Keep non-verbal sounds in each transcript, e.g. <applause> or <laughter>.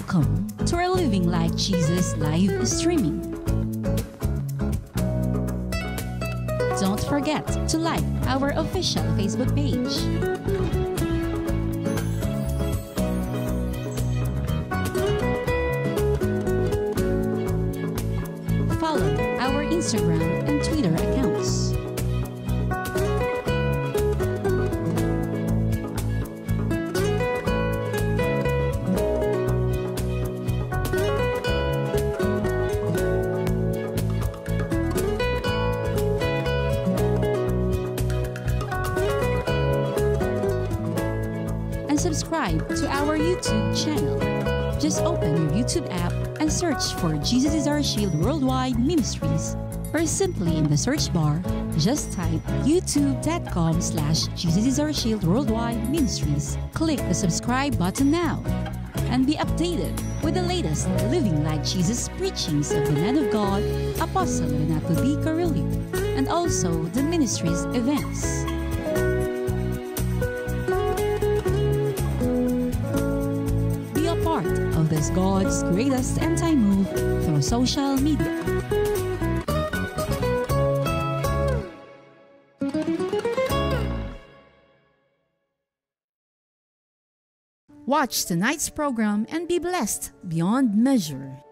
Welcome to our Living Like Jesus live streaming. Don't forget to like our official Facebook page. Shield Worldwide Ministries. Or simply in the search bar, just type youtube.com slash Jesus is Our Shield Worldwide Ministries. Click the subscribe button now and be updated with the latest Living Like Jesus preachings of the man of God, Apostle Renato B. Carrillo, and also the ministry's events. Be a part of this God's greatest anti-move through social media. Watch tonight's program and be blessed beyond measure.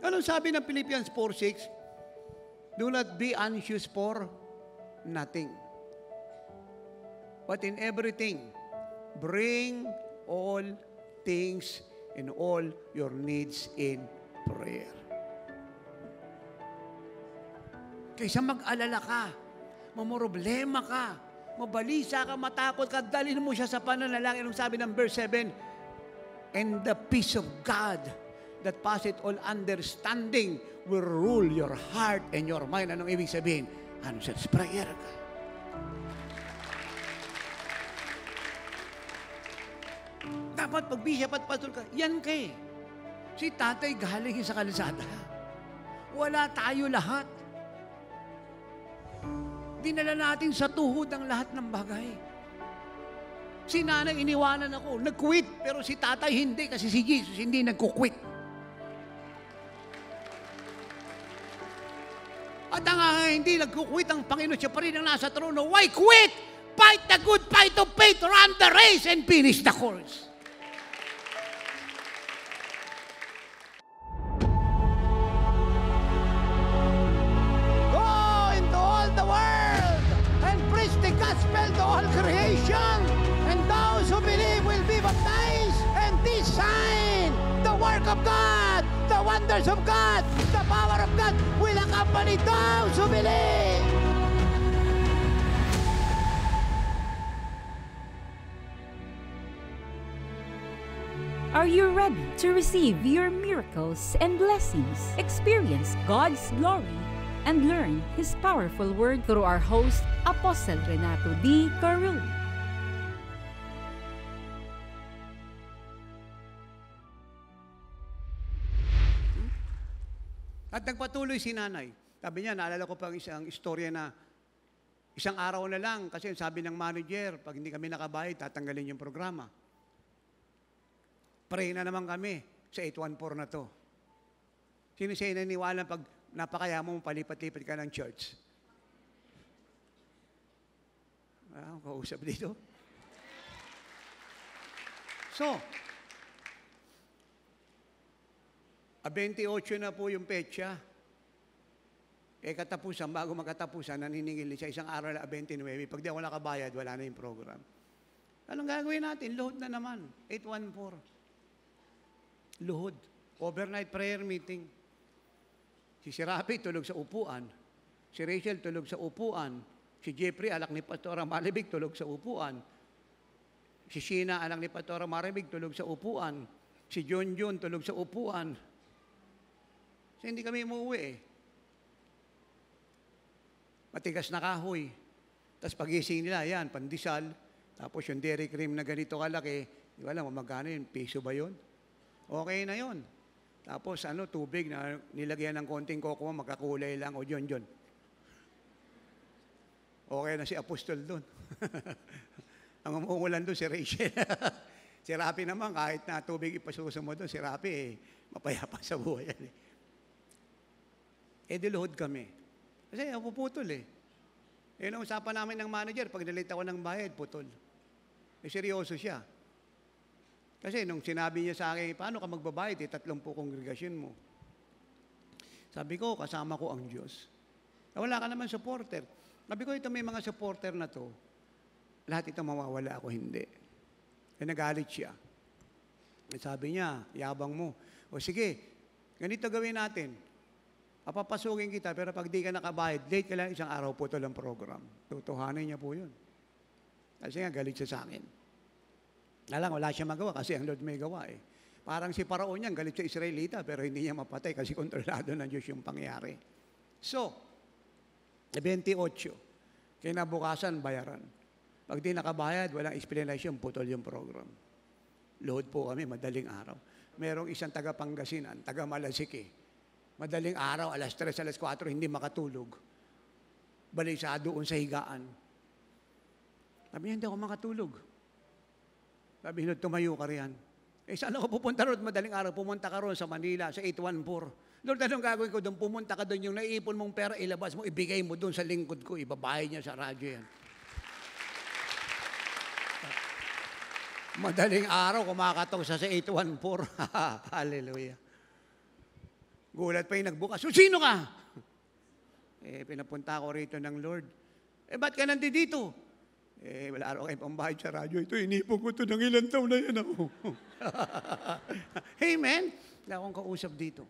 Anong sabi ng Philippians 4.6? Do not be anxious for nothing. But in everything, bring all things and all your needs in prayer. Kaysa mag-alala ka, mamoroblema ka, mabalisa ka, matakot ka, dalhin mo siya sa pananalangin. Anong sabi ng verse 7? And the peace of God that passeth all understanding will rule your heart and your mind. Anong ibig sabihin? Answers prayer ka. Dapat pag bishop at pastor ka, yan ka eh. Si tatay galing sa kalsada. Wala tayo lahat. Dinala natin sa tuhod ang lahat ng bagay. Si nanay iniwanan ako, nag-quit. Pero si tatay hindi kasi si Jesus hindi nagko-quit. At ang ah, hindi nagko-quit ang Panginoon, siya pa rin ang nasa trono. Why quit? Fight the good fight of faith, run the race, and finish the course. The world and preach the gospel to all creation. And those who believe will be baptized. And this sign, the work of God, the wonders of God, the power of God will accompany those who believe. Are you ready to receive your miracles and blessings, experience God's glory, and learn His powerful word through our host, Apostle Renato D. Carulli? At nagpatuloy si nanay. Sabi niya, naalala ko pa ang isang istorya na isang araw na lang kasi sabi ng manager, pag hindi kami nakabayad, tatanggalin yung programa. Pray na naman kami sa 814 na to. Sino siya naniniwala pag napakaya mo, palipat-lipat ka ng church? Ah, kausap dito. So, a 28 na po yung petsa. Eh katapusan, bago magkatapusan, naniningil siya isang araw na 29. Pag di ako nakabayad, wala na yung program. Anong gagawin natin? Load na naman. 814. Luhod. Overnight prayer meeting. Si Sirapi tulog sa upuan. Si Rachel tulog sa upuan. Si Jeffrey, alak ni Pastora Malibig, tulog sa upuan. Si Sheena, anak ni Pastora Maribig, tulog sa upuan. Si John John, tulog sa upuan. Kasi hindi kami umuwi eh. Matigas na kahoy. Tapos pagising nila, yan, pandesal. Tapos yung dairy cream na ganito kalaki, di ba alam, magkano yun? Piso ba yun? Okay na yun. Tapos ano, tubig na nilagyan ng konting cocoa, magkakulay lang, o John John. Okay na si Apostol doon. <laughs> Ang umuulan doon si Rachel. <laughs> Si Rapi naman, kahit na tubig ipasuso mo doon, si Rapi, eh, mapayapa sa buhay. Eh. eh, diluhod kami. Kasi puputol eh. Eh, usapan namin ng manager, pag nalita ako ng bayad, putol. Eh, seryoso siya. Kasi nung sinabi niya sa akin, paano ka magbabayad? Eh, tatlong po kongregasyon mo. Sabi ko, kasama ko ang Diyos. Eh, wala ka naman supporter. Sabi ko, ito may mga supporter na to. Lahat ito mawawala ako, hindi. Eh, nagalit siya. Eh, sabi niya, yabang mo. O sige, ganito gawin natin. Papapasukin kita, pero pag di ka nakabayad, late ka lang isang araw po ito lang program. Tutuhanin niya po yun. Kasi nga, galit siya sa akin. Alam, wala siya magawa kasi ang Lord may gawa eh. Parang si Paraon niyan, galit sa Israelita, pero hindi niya mapatay kasi <laughs> kontrolado ng Diyos yung pangyari. So, 28, kinabukasan, bayaran. Pag di nakabayad, walang explanation, putol yung program. Load po kami, madaling araw. Merong isang taga Pangasinan, taga Malasiki. Madaling araw, alas 3, alas 4, hindi makatulog. Balisa doon sa higaan. Sabi niya, hindi ako makatulog. Sabi niya, tumayo ka riyan. Eh, saan ako pupunta roon? Madaling araw, pumunta ka roon sa Manila, sa 814. Lord, anong gagawin ko doon? Pumunta ka doon, yung naiipon mong pera, ilabas mo, ibigay mo doon sa lingkod ko, ibabayad niya sa radyo yan. Madaling araw, kumakatok sa sa <laughs> 814. Hallelujah. Gulat pa yung nagbukas. So, sino ka? Eh, pinapunta ko rito ng Lord. Eh, ba't ka nandito dito? Eh, wala araw kayo pambayad sa radyo. Ito, inipon ko ito ng ilang taon na yan ako. <laughs> Amen? Wala akong kausap dito.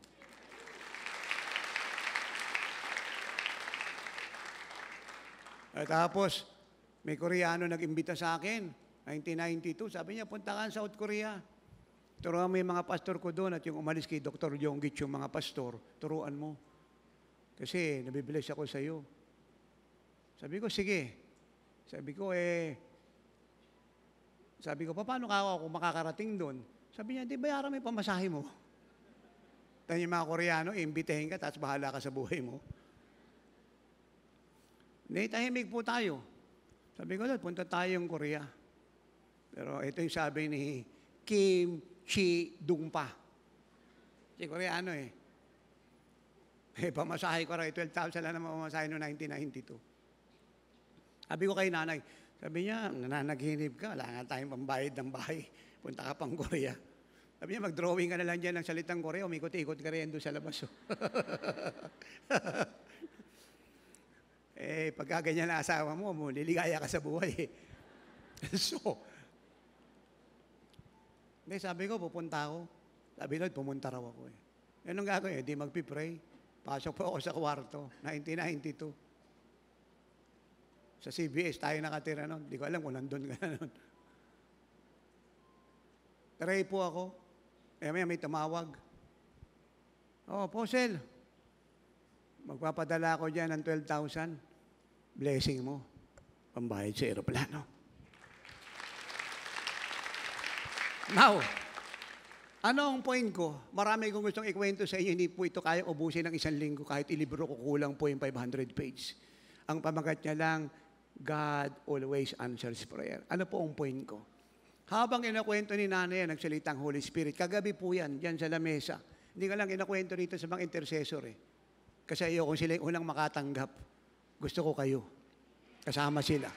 At tapos, may Koreano nag-imbita sa akin, 1992. Sabi niya, punta ka South Korea. Turuan mo yung mga pastor ko doon at yung umalis kay Dr. Jonggit yung mga pastor, turuan mo. Kasi nabibilis ako sa iyo. Sabi ko, sige. Sabi ko, eh, sabi ko, paano ka ako makakarating doon? Sabi niya, di bayaran mo yung pamasahe mo. <laughs> Tayo yung mga Koreano, imbitehin ka, tapos bahala ka sa buhay mo. Hindi, tahimik po tayo. Sabi ko, punta tayong Korea. Pero ito yung sabi ni Kim Chi Dungpa. Si Koreano eh. <laughs> Eh, pamasahe ko rin, 12,000 lang naman pamasahe noong 1992. Sabi ko kay nanay, sabi niya, nananaginip ka, wala nga tayong pambayad ng bahay. Punta ka pang Korea. Sabi niya, mag-drawing ka na lang dyan ng salitang Korea, umikot-ikot ka rin doon sa labas. Oh. <laughs> eh, pagka ganyan na asawa mo, mo liligaya ka sa buhay. <laughs> so, hindi, sabi ko, pupunta ako. Sabi Lord, pumunta raw ako eh. Anong gagawin? Eh, di magpipray. Pasok po ako sa kwarto, 1992. Sa CBS, tayo nakatira noon. Hindi ko alam kung nandun ka noon. Pray po ako. Eh, may, may tumawag. Oh, Posel, magpapadala ako dyan ng 12,000. Blessing mo. Pambayad sa aeroplano. Now, ano ang point ko? Marami kong gustong ikwento sa inyo, hindi po ito kaya ubusin ng isang linggo kahit ilibro ko kulang po yung 500 page. Ang pamagat niya lang, God always answers prayer. Ano po ang point ko? Habang inakwento ni nanay yan, nagsalitang Holy Spirit, kagabi po yan, dyan sa lamesa. Hindi ka lang inakwento rito sa mga intercessor eh. Kasi kung sila yung unang makatanggap. Gusto ko kayo. Kasama sila.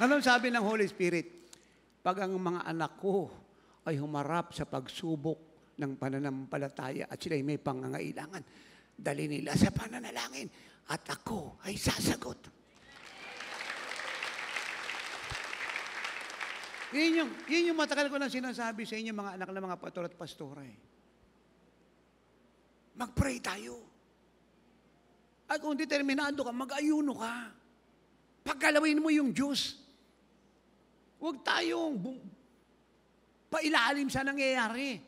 Anong sabi ng Holy Spirit? Pag ang mga anak ko ay humarap sa pagsubok ng pananampalataya at sila ay may pangangailangan, dali nila sa pananalangin at ako ay sasagot. Yun yung, yun yung matagal ko lang sinasabi sa inyo mga anak ng mga pastor at pastora eh. Mag-pray tayo. At kung determinado ka, mag-ayuno ka. Pagkalawin mo yung Diyos. Huwag tayong bu- pailalim sa nangyayari.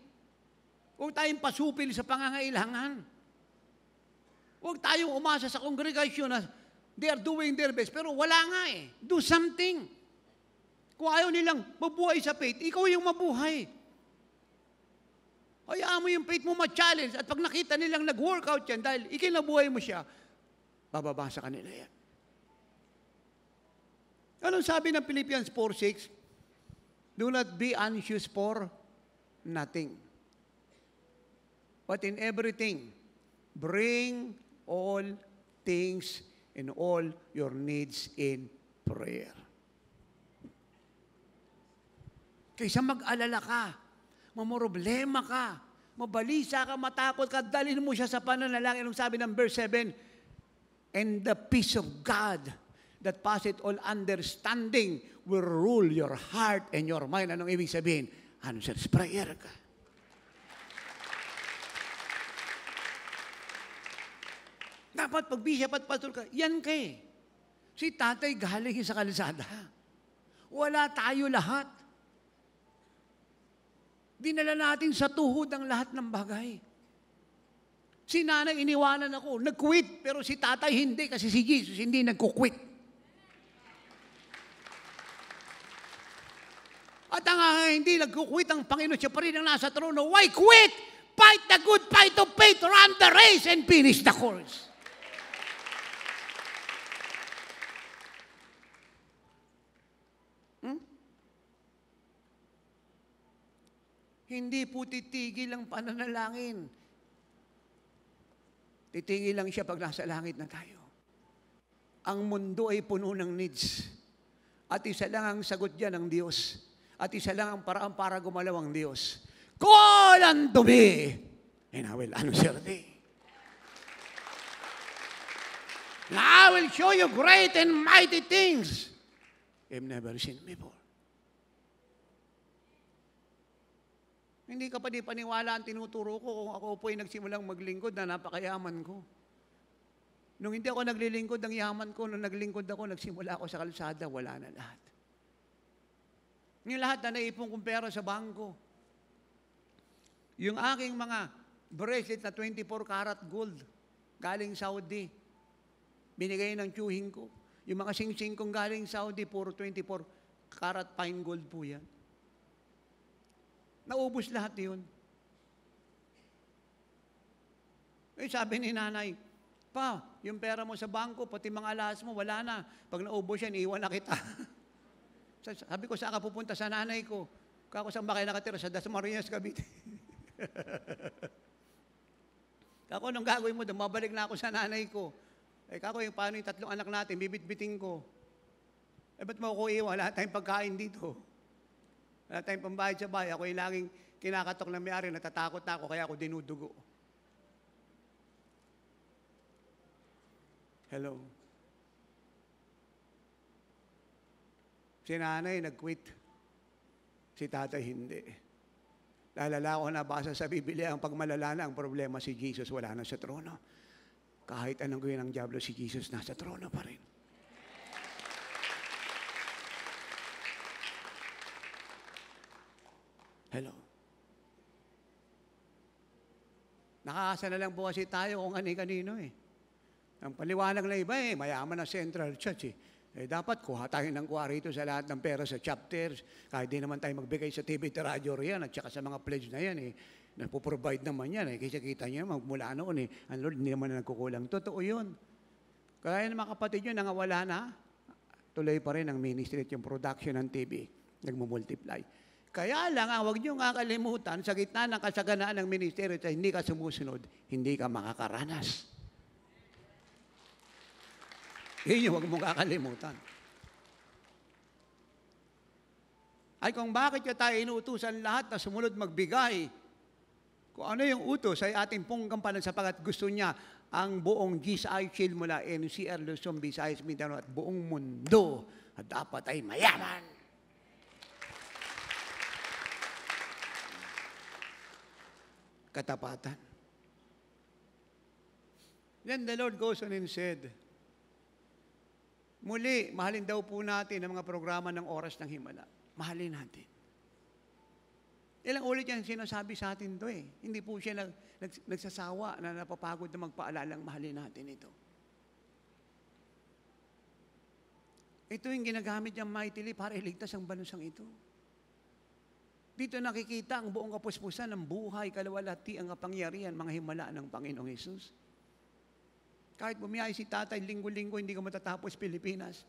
Huwag tayong pasupil sa pangangailangan. Huwag tayong umasa sa kongregasyon na they are doing their best. Pero wala nga eh. Do something. Kung ayaw nilang mabuhay sa faith, ikaw yung mabuhay. Hayaan mo yung faith mo ma-challenge at pag nakita nilang nag-workout yan dahil ikinabuhay mo siya, bababa sa kanila yan. Anong sabi ng Philippians 4.6? Do not be anxious for nothing. But in everything, bring all things and all your needs in prayer. Kaysa mag-alala ka, mamoroblema ka, mabalisa ka, matakot ka, dalhin mo siya sa pananalangin. Anong sabi ng verse 7? And the peace of God that passeth all understanding will rule your heart and your mind. Anong ibig sabihin? Answers prayer ka. Dapat pag bishop at ka, yan ka eh. Si tatay galing sa kalsada. Wala tayo lahat. Dinala natin sa tuhod ang lahat ng bagay. Si nanay iniwanan ako, nag-quit, pero si tatay hindi kasi si Jesus hindi nagko-quit. At ang uh, hindi nagko-quit ang Panginoon, siya pa rin ang nasa trono. Why quit? Fight the good fight of faith, run the race, and finish the course. Hindi po titigil ang pananalangin. Titigil lang siya pag nasa langit na tayo. Ang mundo ay puno ng needs. At isa lang ang sagot dyan ng Diyos. At isa lang ang paraan para gumalaw ang Diyos. Call unto me, and I will answer thee. And I will show you great and mighty things you've never seen before. Hindi ka pa di paniwala ang tinuturo ko kung ako po ay nagsimulang maglingkod na napakayaman ko. Nung hindi ako naglilingkod, ang yaman ko, nung naglingkod ako, nagsimula ako sa kalsada, wala na lahat. Yung lahat na naipon kong pera sa bangko. Yung aking mga bracelet na 24 karat gold, galing Saudi, binigay ng tiyuhin ko. Yung mga sing-sing kong galing Saudi, puro 24 karat fine gold po yan. Naubos lahat yun. Eh, sabi ni nanay, pa, yung pera mo sa bangko, pati mga alas mo, wala na. Pag naubos yan, iwan na kita. <laughs> sabi ko, saan ka pupunta sa nanay ko? Kako saan ba kayo nakatira? Sa Dasmariñas, Cavite. <laughs> kako, nung gagawin mo, mabalik na ako sa nanay ko. Eh, kako, yung paano yung tatlong anak natin, bibit-biting ko. Eh, ba't mo ako iwan? Wala tayong pagkain dito. Wala tayong pambayad sa bahay. Ako yung laging kinakatok ng may-ari, natatakot na ako, kaya ako dinudugo. Hello. Si nanay nag-quit. Si tatay hindi. Lalala ko na basa sa Biblia, ang pagmalala na ang problema si Jesus, wala na sa trono. Kahit anong gawin ng Diablo, si Jesus nasa trono pa rin. Hello. Nakakasa na lang po kasi tayo kung ani-kanino eh. Ang paliwanag na iba eh, mayaman na Central Church eh. Eh dapat kuha tayo ng kuha rito sa lahat ng pera sa chapters. Kahit di naman tayo magbigay sa TV at radyo riyan at saka sa mga pledge na yan eh. Napoprovide naman yan eh. Kasi kita niyo magmula noon eh. Ang Lord, hindi naman na nagkukulang. Totoo yun. Kaya ng mga kapatid nyo, nangawala na, tuloy pa rin ang ministry at yung production ng TV. Nagmumultiply. Kaya lang, ah, huwag niyo nga kalimutan, sa gitna ng kasaganaan ng ministeryo at hindi ka sumusunod, hindi ka makakaranas. Yun yung huwag mong kakalimutan. Ay kung bakit ka tayo inuutusan lahat na sumunod magbigay, kung ano yung utos ay ating pong kampanan sapagat gusto niya ang buong GSI Shield mula NCR, Luzon, Visayas, Mindanao at buong mundo at dapat ay mayaman. Katapatan. Then the Lord goes on and said, Muli, mahalin daw po natin ang mga programa ng oras ng himala. Mahalin natin. Ilang ulit yan sinasabi sa atin to eh. Hindi po siya nag, nag, nagsasawa na napapagod na magpaalalang mahalin natin ito. Ito yung ginagamit niyang mightily para iligtas ang banusang ito. Dito nakikita ang buong kapuspusan ng buhay, kalawalati, ang kapangyarihan, mga himala ng Panginoong Yesus. Kahit bumiyahe si tatay, linggo-linggo, hindi ka matatapos Pilipinas.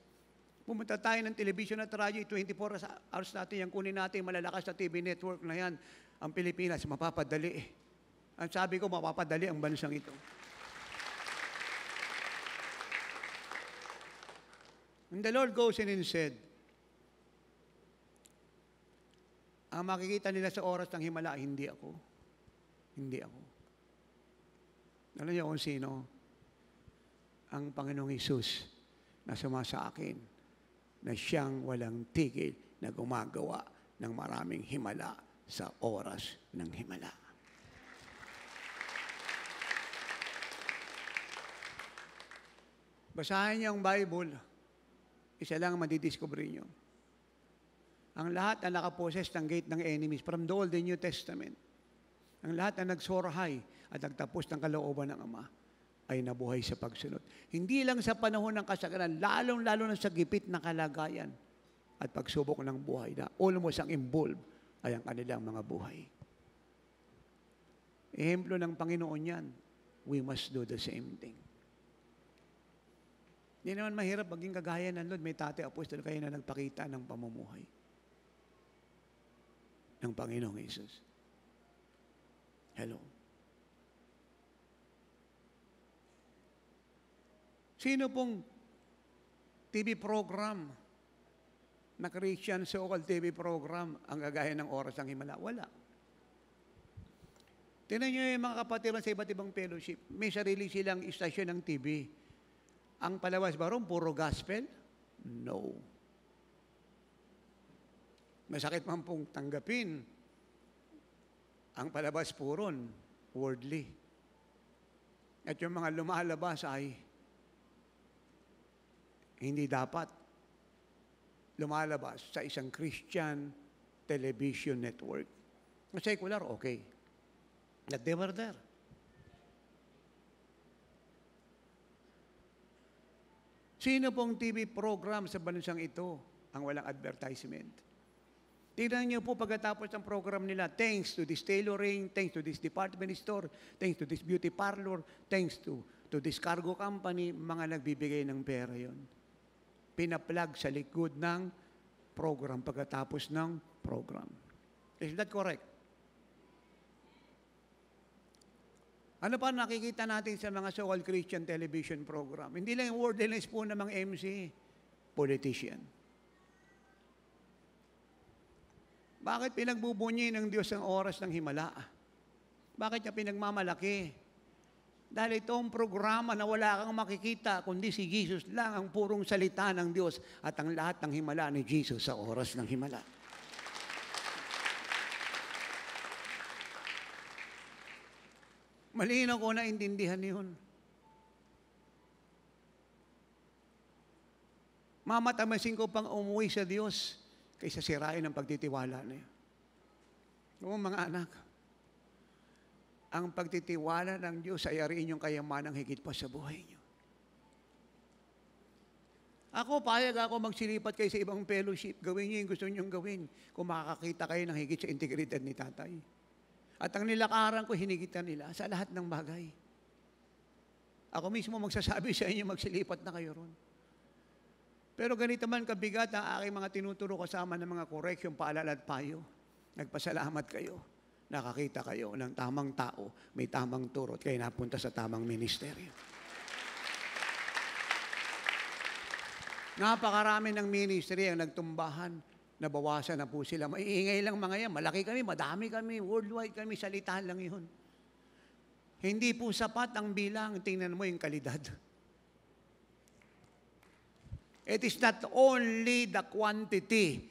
Pumunta tayo ng television at radyo, 24 hours natin yan, kunin natin yung malalakas na TV network na yan. Ang Pilipinas, mapapadali eh. Ang sabi ko, mapapadali ang bansang ito. And the Lord goes in and said, ang makikita nila sa oras ng himala, hindi ako. Hindi ako. Alam niyo kung sino? Ang Panginoong Isus na sumasa akin na siyang walang tigil na gumagawa ng maraming himala sa oras ng himala. Basahin niyo ang Bible. Isa lang ang madidiscover niyo. Ang lahat na nakaposes ng gate ng enemies from the Old and New Testament. Ang lahat na nagsorahay at nagtapos ng kalooban ng Ama ay nabuhay sa pagsunod. Hindi lang sa panahon ng kasagaran, lalong-lalo na sa gipit na kalagayan at pagsubok ng buhay na almost ang involved ay ang kanilang mga buhay. Ehemplo ng Panginoon yan, we must do the same thing. Hindi naman mahirap maging kagaya ng Lord. May tate apostol kayo na nagpakita ng pamumuhay ng Panginoong Yesus. Hello. Sino pong TV program na Christian so-called TV program ang gagaya ng oras ng himala? Wala. Tingnan niyo yung mga kapatiran sa iba't ibang fellowship. May sarili silang istasyon ng TV. Ang palabas ba ron, puro gospel? No. Masakit man pong tanggapin. Ang palabas po ron, worldly. At yung mga lumalabas ay hindi dapat lumalabas sa isang Christian television network. Ang secular, okay. That they were there. Sino pong TV program sa bansang ito ang walang advertisement? Tingnan niyo po pagkatapos ng program nila, thanks to this tailoring, thanks to this department store, thanks to this beauty parlor, thanks to, to this cargo company, mga nagbibigay ng pera yon. Pinaplag sa likod ng program pagkatapos ng program. Is that correct? Ano pa nakikita natin sa mga so-called Christian television program? Hindi lang yung wordless po ng mga MC, politician. Bakit pinagbubunyi ng Diyos ang oras ng himala? Bakit niya pinagmamalaki? Dahil itong programa na wala kang makikita, kundi si Jesus lang ang purong salita ng Diyos at ang lahat ng himala ni Jesus sa oras ng himala. Malinaw ko na intindihan yun. Mamatamasin ko pang umuwi sa Diyos kaysa sirain ang pagtitiwala na yun. Oo, mga anak, ang pagtitiwala ng Diyos ay ariin yung kayamanang higit pa sa buhay niyo. Ako, payag ako magsilipat kayo sa ibang fellowship. Gawin niyo yung gusto niyong gawin kung makakakita kayo ng higit sa integridad ni tatay. At ang nilakaran ko, hinigitan nila sa lahat ng bagay. Ako mismo magsasabi sa inyo, magsilipat na kayo ron. Pero ganito man kabigat ang aking mga tinuturo kasama ng mga correction, paalala at payo. Nagpasalamat kayo. Nakakita kayo ng tamang tao, may tamang turo at kayo napunta sa tamang ministeryo. Napakarami ng ministry ang nagtumbahan nabawasan na po sila. Maiingay lang mga yan. Malaki kami, madami kami, worldwide kami, salitahan lang yun. Hindi po sapat ang bilang, tingnan mo yung kalidad. It is not only the quantity,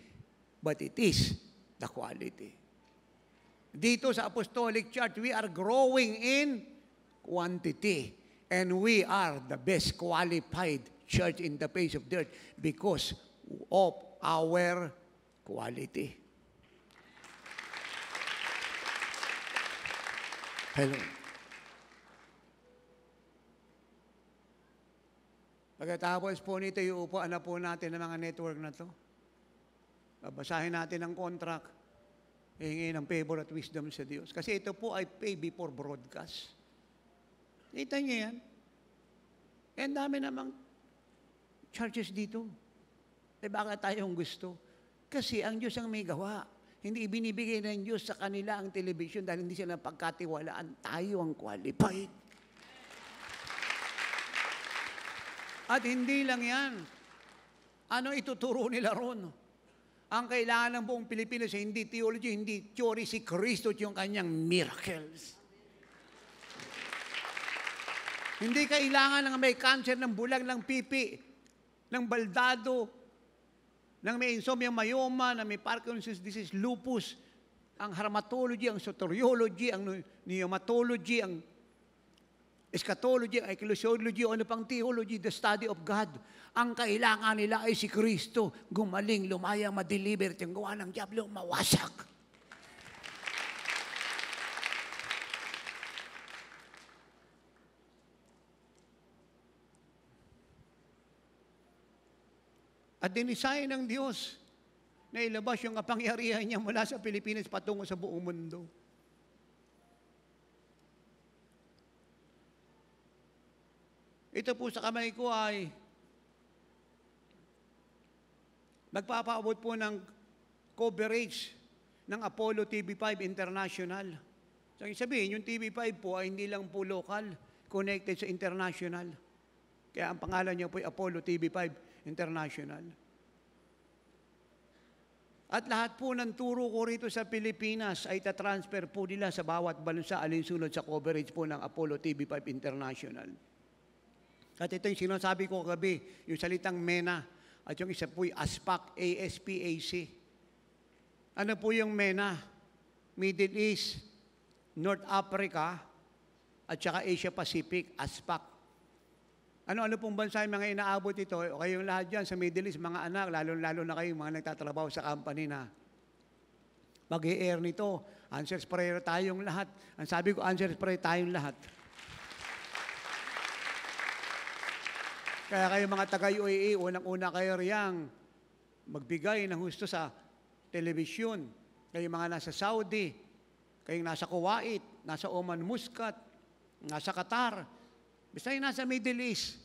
but it is the quality. Dito sa Apostolic Church, we are growing in quantity. And we are the best qualified church in the face of the earth because of our quality. Hello. Pagkatapos po nito, iupuan na po natin ng mga network na to. Babasahin natin ang contract. Hihingi ng favor at wisdom sa Diyos. Kasi ito po ay pay before broadcast. Kita niyo yan? Eh, ang dami namang charges dito. Eh bakit tayong gusto? Kasi ang Diyos ang may gawa. Hindi ibinibigay ng Diyos sa kanila ang television dahil hindi sila pagkatiwalaan. Tayo ang qualified. At hindi lang yan. Ano ituturo nila ron? Ang kailangan ng buong Pilipinas, hindi theology, hindi theory, si Kristo yung kanyang miracles. Hindi kailangan ng may cancer ng bulag ng pipi, ng baldado, ng may insomnia myoma, ng may Parkinson's disease, lupus, ang hematology, ang soteriology, ang pneumatology, ang eschatology, ecclesiology, ano pang theology, the study of God. Ang kailangan nila ay si Kristo, gumaling, lumaya, madeliver, yung gawa ng Diablo, mawasak. At dinisign ng Diyos na ilabas yung kapangyarihan niya mula sa Pilipinas patungo sa buong mundo. Ito po sa kamay ko ay nagpapaabot po ng coverage ng Apollo TV5 International. So, sabihin, yung TV5 po ay hindi lang po local, connected sa international. Kaya ang pangalan niya po ay Apollo TV5 International. At lahat po ng turo ko rito sa Pilipinas ay tatransfer po nila sa bawat bansa alinsunod sa coverage po ng Apollo TV5 International. At ito yung sinasabi ko gabi, yung salitang MENA, at yung isa po yung ASPAC, ASPAC. Ano po yung MENA? Middle East, North Africa, at saka Asia Pacific, ASPAC. Ano-ano pong bansa yung mga inaabot ito? O kayong lahat dyan sa Middle East, mga anak, lalo-lalo na kayo, mga nagtatrabaho sa company na mag air nito. Answers prayer tayong lahat. Ang sabi ko, answers prayer tayong lahat. Kaya kayo mga taga-UAE, unang-una kayo riyang magbigay ng husto sa telebisyon. Kayo mga nasa Saudi, kayo nasa Kuwait, nasa Oman Muscat, nasa Qatar, basta yung nasa Middle East.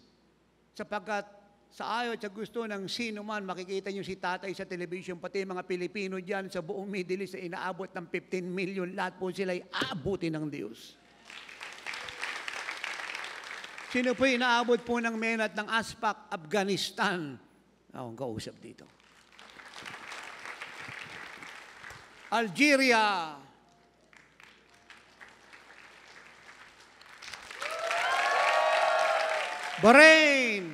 Sapagkat sa ayaw at sa gusto ng sino man, makikita nyo si tatay sa television, pati mga Pilipino dyan sa buong Middle East na inaabot ng 15 million, lahat po sila ay aabutin ng Diyos. Sino po inaabot po ng menat ng ASPAC, Afghanistan? Ako ang kausap dito. Algeria. Bahrain.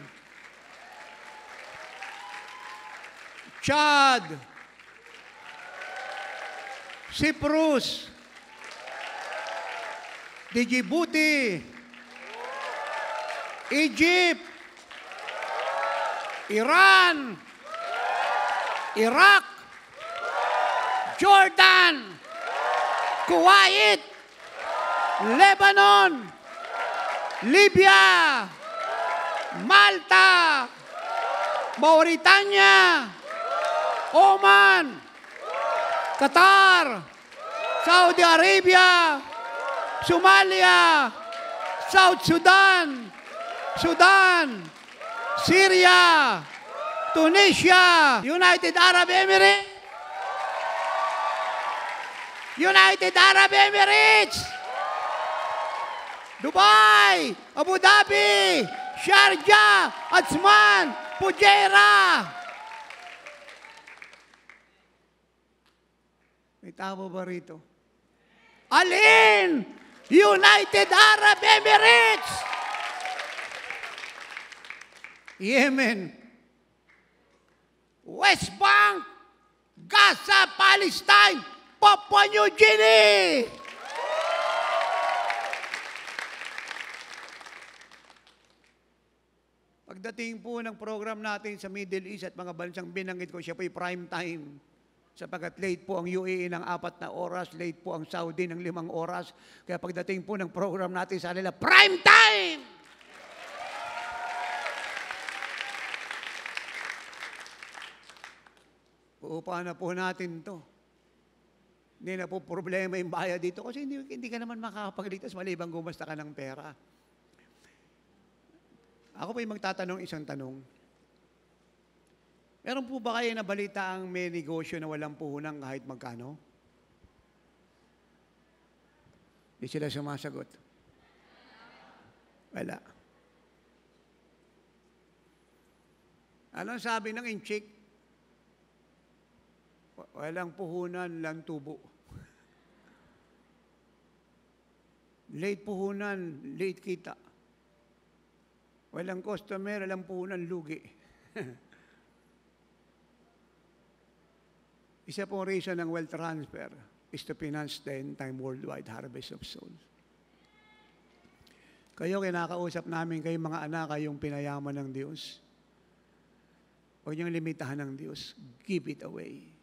Chad. Cyprus. Djibouti. Egypt, Iran, Iraq, Jordan, Kuwait, Lebanon, Libya, Malta, Mauritania, Oman, Qatar, Saudi Arabia, Somalia, South Sudan, Sudan, Syria, Tunisia, United Arab Emirates, United Arab Emirates, Dubai, Abu Dhabi, Sharjah, Ajman, Fujairah. May tao ba rito? Alin? United Arab Emirates! Yemen, West Bank, Gaza, Palestine, Papua New Guinea. Pagdating po ng program natin sa Middle East at mga bansang binanggit ko, siya po ay prime time. Sapagkat late po ang UAE ng apat na oras, late po ang Saudi ng limang oras. Kaya pagdating po ng program natin sa kanila, prime time! Uupahan na po natin to. Hindi na po problema yung bayad dito kasi hindi, hindi ka naman makakapagligtas malibang gumasta ka ng pera. Ako po yung magtatanong isang tanong. Meron po ba kayo na balita ang may negosyo na walang puhunan kahit magkano? Hindi sila sumasagot. Wala. Anong sabi ng inchik? Wa- Walang puhunan, lang tubo. Late puhunan, late kita. Walang customer, walang puhunan, lugi. <laughs> Isa pong reason ng wealth transfer is to finance the end-time worldwide harvest of souls. Kayo, kinakausap namin kayo mga anak, kayong pinayaman ng Diyos. Huwag niyong limitahan ng Diyos. Give it away.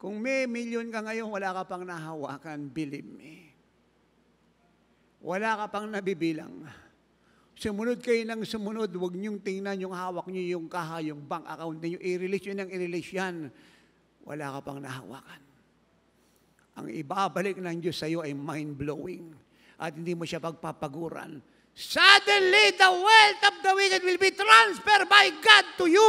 Kung may milyon ka ngayon, wala ka pang nahawakan, believe me. Wala ka pang nabibilang. Sumunod kayo ng sumunod, huwag niyong tingnan yung hawak niyo, yung kaha, yung bank account niyo, i-release yun ang i-release yan. Wala ka pang nahawakan. Ang ibabalik ng Diyos sa iyo ay mind-blowing at hindi mo siya pagpapaguran. Suddenly, the wealth of the wicked will be transferred by God to you.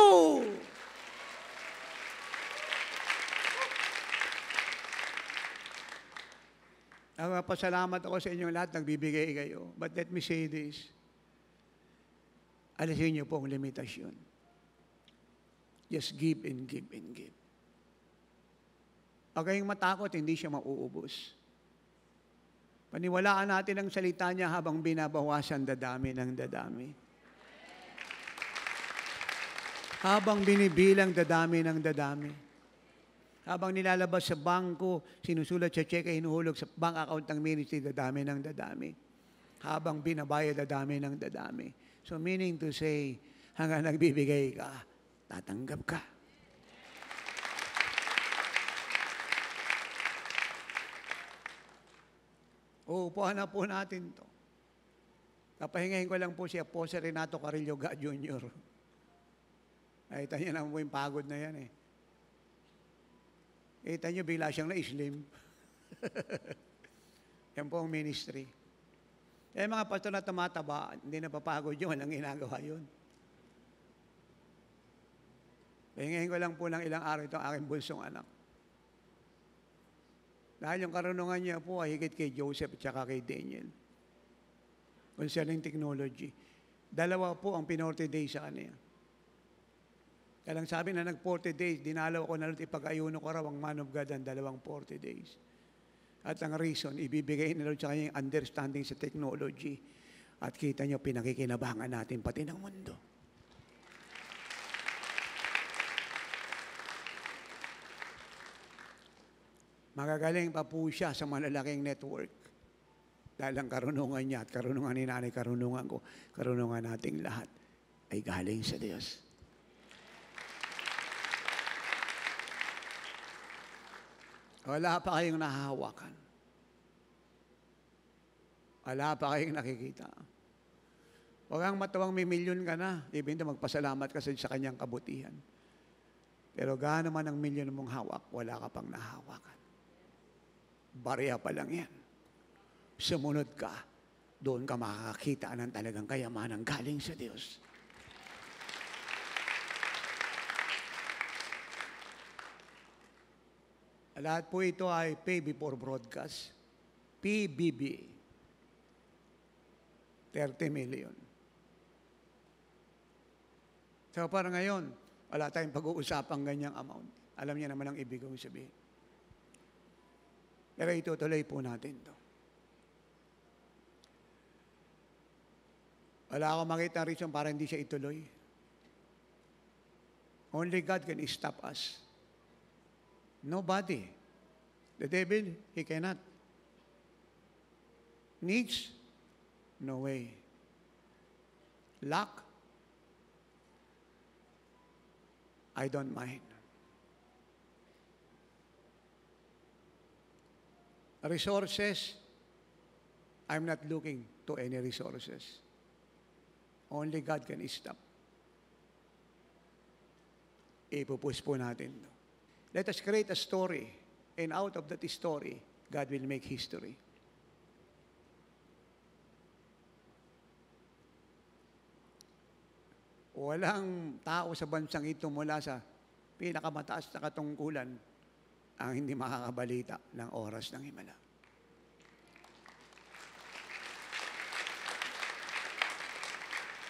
Nagpapasalamat ako sa inyong lahat, nagbibigay kayo. But let me say this. Alisin niyo po ang limitasyon. Just give and give and give. Huwag kayong matakot, hindi siya mauubos. Paniwalaan natin ang salita niya habang binabawasan dadami ng dadami. Habang binibilang dadami ng dadami. Habang nilalabas sa bangko, sinusulat sa cheque, hinuhulog sa bank account ng ministry, dadami ng dadami. Habang binabayad, dadami ng dadami. So meaning to say, hanggang nagbibigay ka, tatanggap ka. Uupuhan na po natin to. Kapahingahin ko lang po si Apostol Renato Carillo Jr. Nakita niyo naman po yung pagod na yan eh. Kita niyo, bigla siyang na-slim. <laughs> yan po ang ministry. Eh mga pastor na tumataba, hindi napapagod yun, walang ginagawa yun. Pahingahin ko lang po ng ilang araw itong aking bulsong anak. Dahil yung karunungan niya po ay higit kay Joseph at saka kay Daniel. Concerning technology. Dalawa po ang pinorte days sa kanya. Kaya lang sabi na nag-40 days, dinalaw ko na lang ipag-ayuno ko raw ang man of God ang dalawang 40 days. At ang reason, ibibigay na lang sa kanya yung understanding sa technology. At kita niyo, pinakikinabangan natin pati ng mundo. Magagaling pa po siya sa malalaking network. Dahil ang karunungan niya at karunungan ni nanay, karunungan ko, karunungan nating lahat ay galing sa Diyos. Wala pa kayong nahahawakan. Wala pa kayong nakikita. Huwag kang matawang may milyon ka na. Ibig na magpasalamat ka sa kanyang kabutihan. Pero gaano man ang milyon mong hawak, wala ka pang nahawakan. Barya pa lang yan. Sumunod ka, doon ka makakakita ng talagang kayamanan galing sa Diyos. Lahat po ito ay pay before broadcast. PBB. 30 million. So para ngayon, wala tayong pag-uusapang ganyang amount. Alam niya naman ang ibig kong sabihin. Pero itutuloy po natin to. Wala akong makita reason para hindi siya ituloy. Only God can stop us. Nobody. The devil, he cannot. Needs? No way. Lack? I don't mind. Resources? I'm not looking to any resources. Only God can stop. Ipupus po natin to. Let us create a story, and out of that story, God will make history. walang tao sa bansang ito mula sa pinakamataas na katungkulan ang hindi makakabalita ng oras ng himala.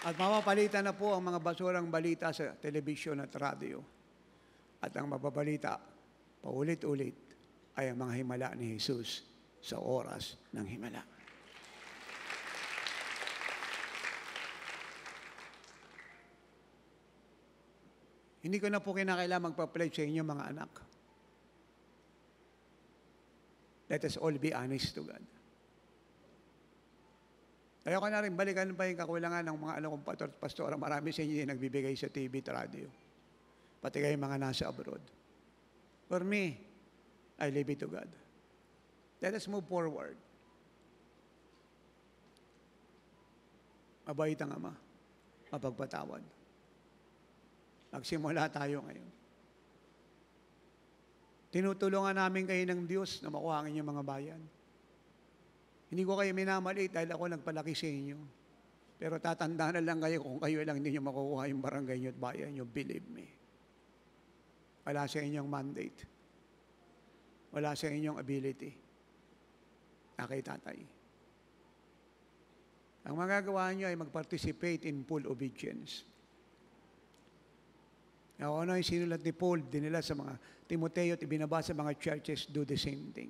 At mapapalitan na po ang mga basurang balita sa telebisyon at radyo. At ang mababalita, paulit-ulit, ay ang mga himala ni Jesus sa oras ng himala. Hindi ko na po kinakailangan magpa-pledge sa inyo mga anak. Let us all be honest to God. Ayoko na rin balikan pa yung kakulangan ng mga ano kong pastor, pastora. Marami sa inyo yung nagbibigay sa TV at radio. Pati kayo mga nasa abroad. For me, I leave it to God. Let us move forward. Mabait ang Ama. Mapagpatawad. Magsimula tayo ngayon. Tinutulungan namin kayo ng Diyos na makuha ang inyong mga bayan. Hindi ko kayo minamaliit dahil ako nagpalaki sa inyo. Pero tatandaan na lang kayo kung kayo lang hindi nyo makukuha yung barangay nyo at bayan nyo. Believe me. Wala sa inyong mandate. Wala sa inyong ability. Na tatay. Ang magagawa nyo ay mag-participate in full obedience. Now, ano yung sinulat ni Paul, dinila sa mga Timoteo at ibinabasa sa mga churches, do the same thing.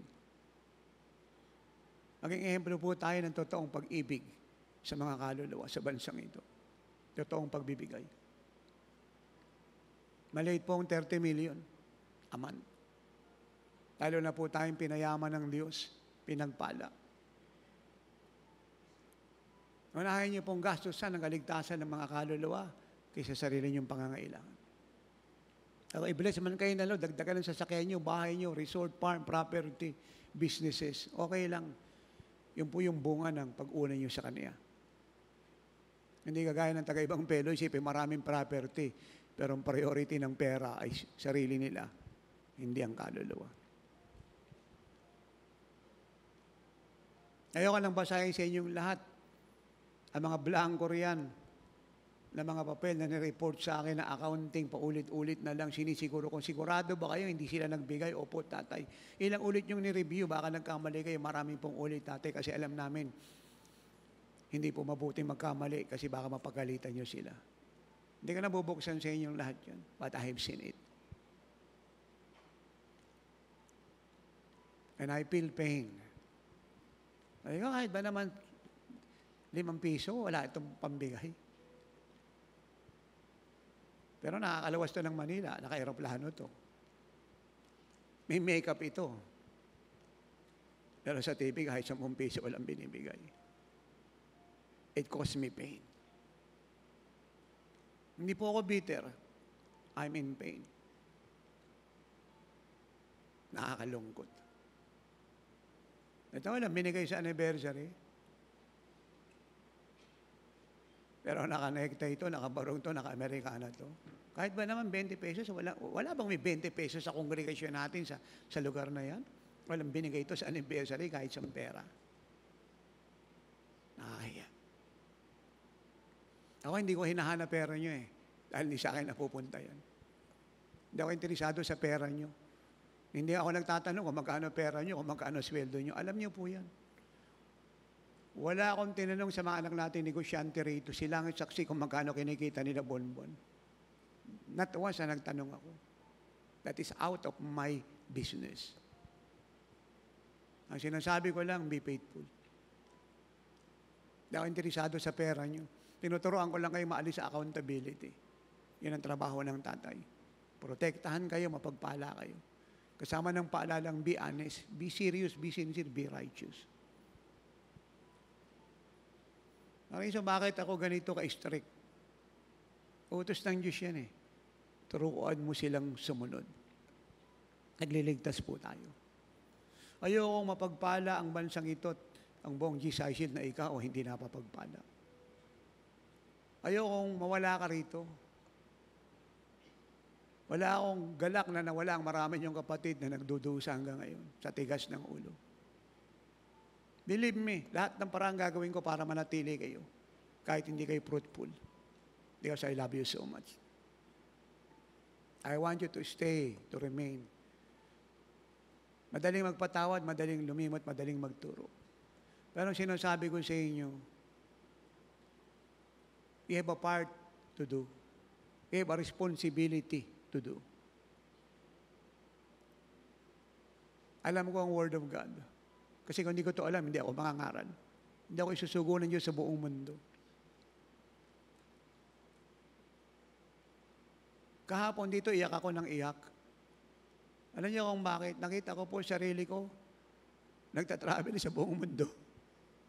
Maging ehemplo po tayo ng totoong pag-ibig sa mga kaluluwa sa bansang ito. Totoong pagbibigay. Maliit po ang 30 million a month. Lalo na po tayong pinayaman ng Diyos, pinagpala. Unahin niyo pong gastusan ng kaligtasan ng mga kaluluwa kaysa sarili niyong pangangailangan. Ako, i-bless man kayo na lo, dagdagan ng sasakyan niyo, bahay niyo, resort, farm, property, businesses. Okay lang. Yun po yung bunga ng pag-una niyo sa Kanya. Hindi kagaya ng taga-ibang pelo, isipin maraming property, pero ang priority ng pera ay sarili nila, hindi ang kaluluwa. Ayoko lang basahin sa inyong lahat ang mga blanco riyan na mga papel na nireport sa akin na accounting paulit-ulit na lang. Sinisiguro kung sigurado ba kayo hindi sila nagbigay? Opo tatay. Ilang ulit yung ni-review? Baka nagkamali kayo. Maraming pong ulit tatay kasi alam namin hindi po mabuti magkamali kasi baka mapagalitan nyo sila hindi ka nabubuksan sa inyong lahat yun but I have seen it and I feel pain ay kahit ba naman limang piso wala itong pambigay pero nakakalawas to ng Manila, naka-aeroplano to. May makeup ito. Pero sa TV, kahit 10 piso walang binibigay. It caused me pain. Hindi po ako bitter. I'm in pain. Nakakalungkot. Ito walang binigay sa anniversary. Pero naka-nekta ito, nakabarong to, naka-Amerikana to. Kahit ba naman 20 pesos, wala, wala bang may 20 pesos sa kongregasyon natin sa, sa lugar na yan? Walang binigay ito sa anniversary kahit sa pera. Ako hindi ko hinahanap pera nyo eh. Dahil hindi sa akin napupunta yan. Hindi ako interesado sa pera nyo. Hindi ako nagtatanong kung magkano pera nyo, kung magkano sweldo nyo. Alam nyo po yan. Wala akong tinanong sa mga anak natin, negosyante rito, sila ang saksi kung magkano kinikita nila bonbon. Not once na nagtanong ako. That is out of my business. Ang sinasabi ko lang, be faithful. Hindi ako interesado sa pera nyo. Tinuturoan ko lang kayo maalis sa accountability. Yan ang trabaho ng tatay. Protektahan kayo, mapagpala kayo. Kasama ng paalalang be honest, be serious, be sincere, be righteous. Ang isa, bakit ako ganito ka-strict? Utos ng Diyos yan eh. Turuan mo silang sumunod. Nagliligtas po tayo. Ayokong mapagpala ang bansang ito ang buong Shield na ikaw hindi napapagpala. Ayokong mawala ka rito. Wala akong galak na nawala ang marami niyong kapatid na nagdudusa hanggang ngayon sa tigas ng ulo. Believe me, lahat ng parang gagawin ko para manatili kayo, kahit hindi kayo fruitful. because I love you so much. I want you to stay, to remain. Madaling magpatawad, madaling lumimot, madaling magturo. Pero sinasabi ko sa inyo, you have a part to do. You have a responsibility to do. Alam ko ang Word of God. Kasi kung hindi ko to alam, hindi ako mangangaral. Hindi ako isusugo ng Diyos sa buong mundo. Kahapon dito, iyak ako ng iyak. Alam niyo kung bakit? Nakita ko po sarili ko, nagtatravel sa buong mundo.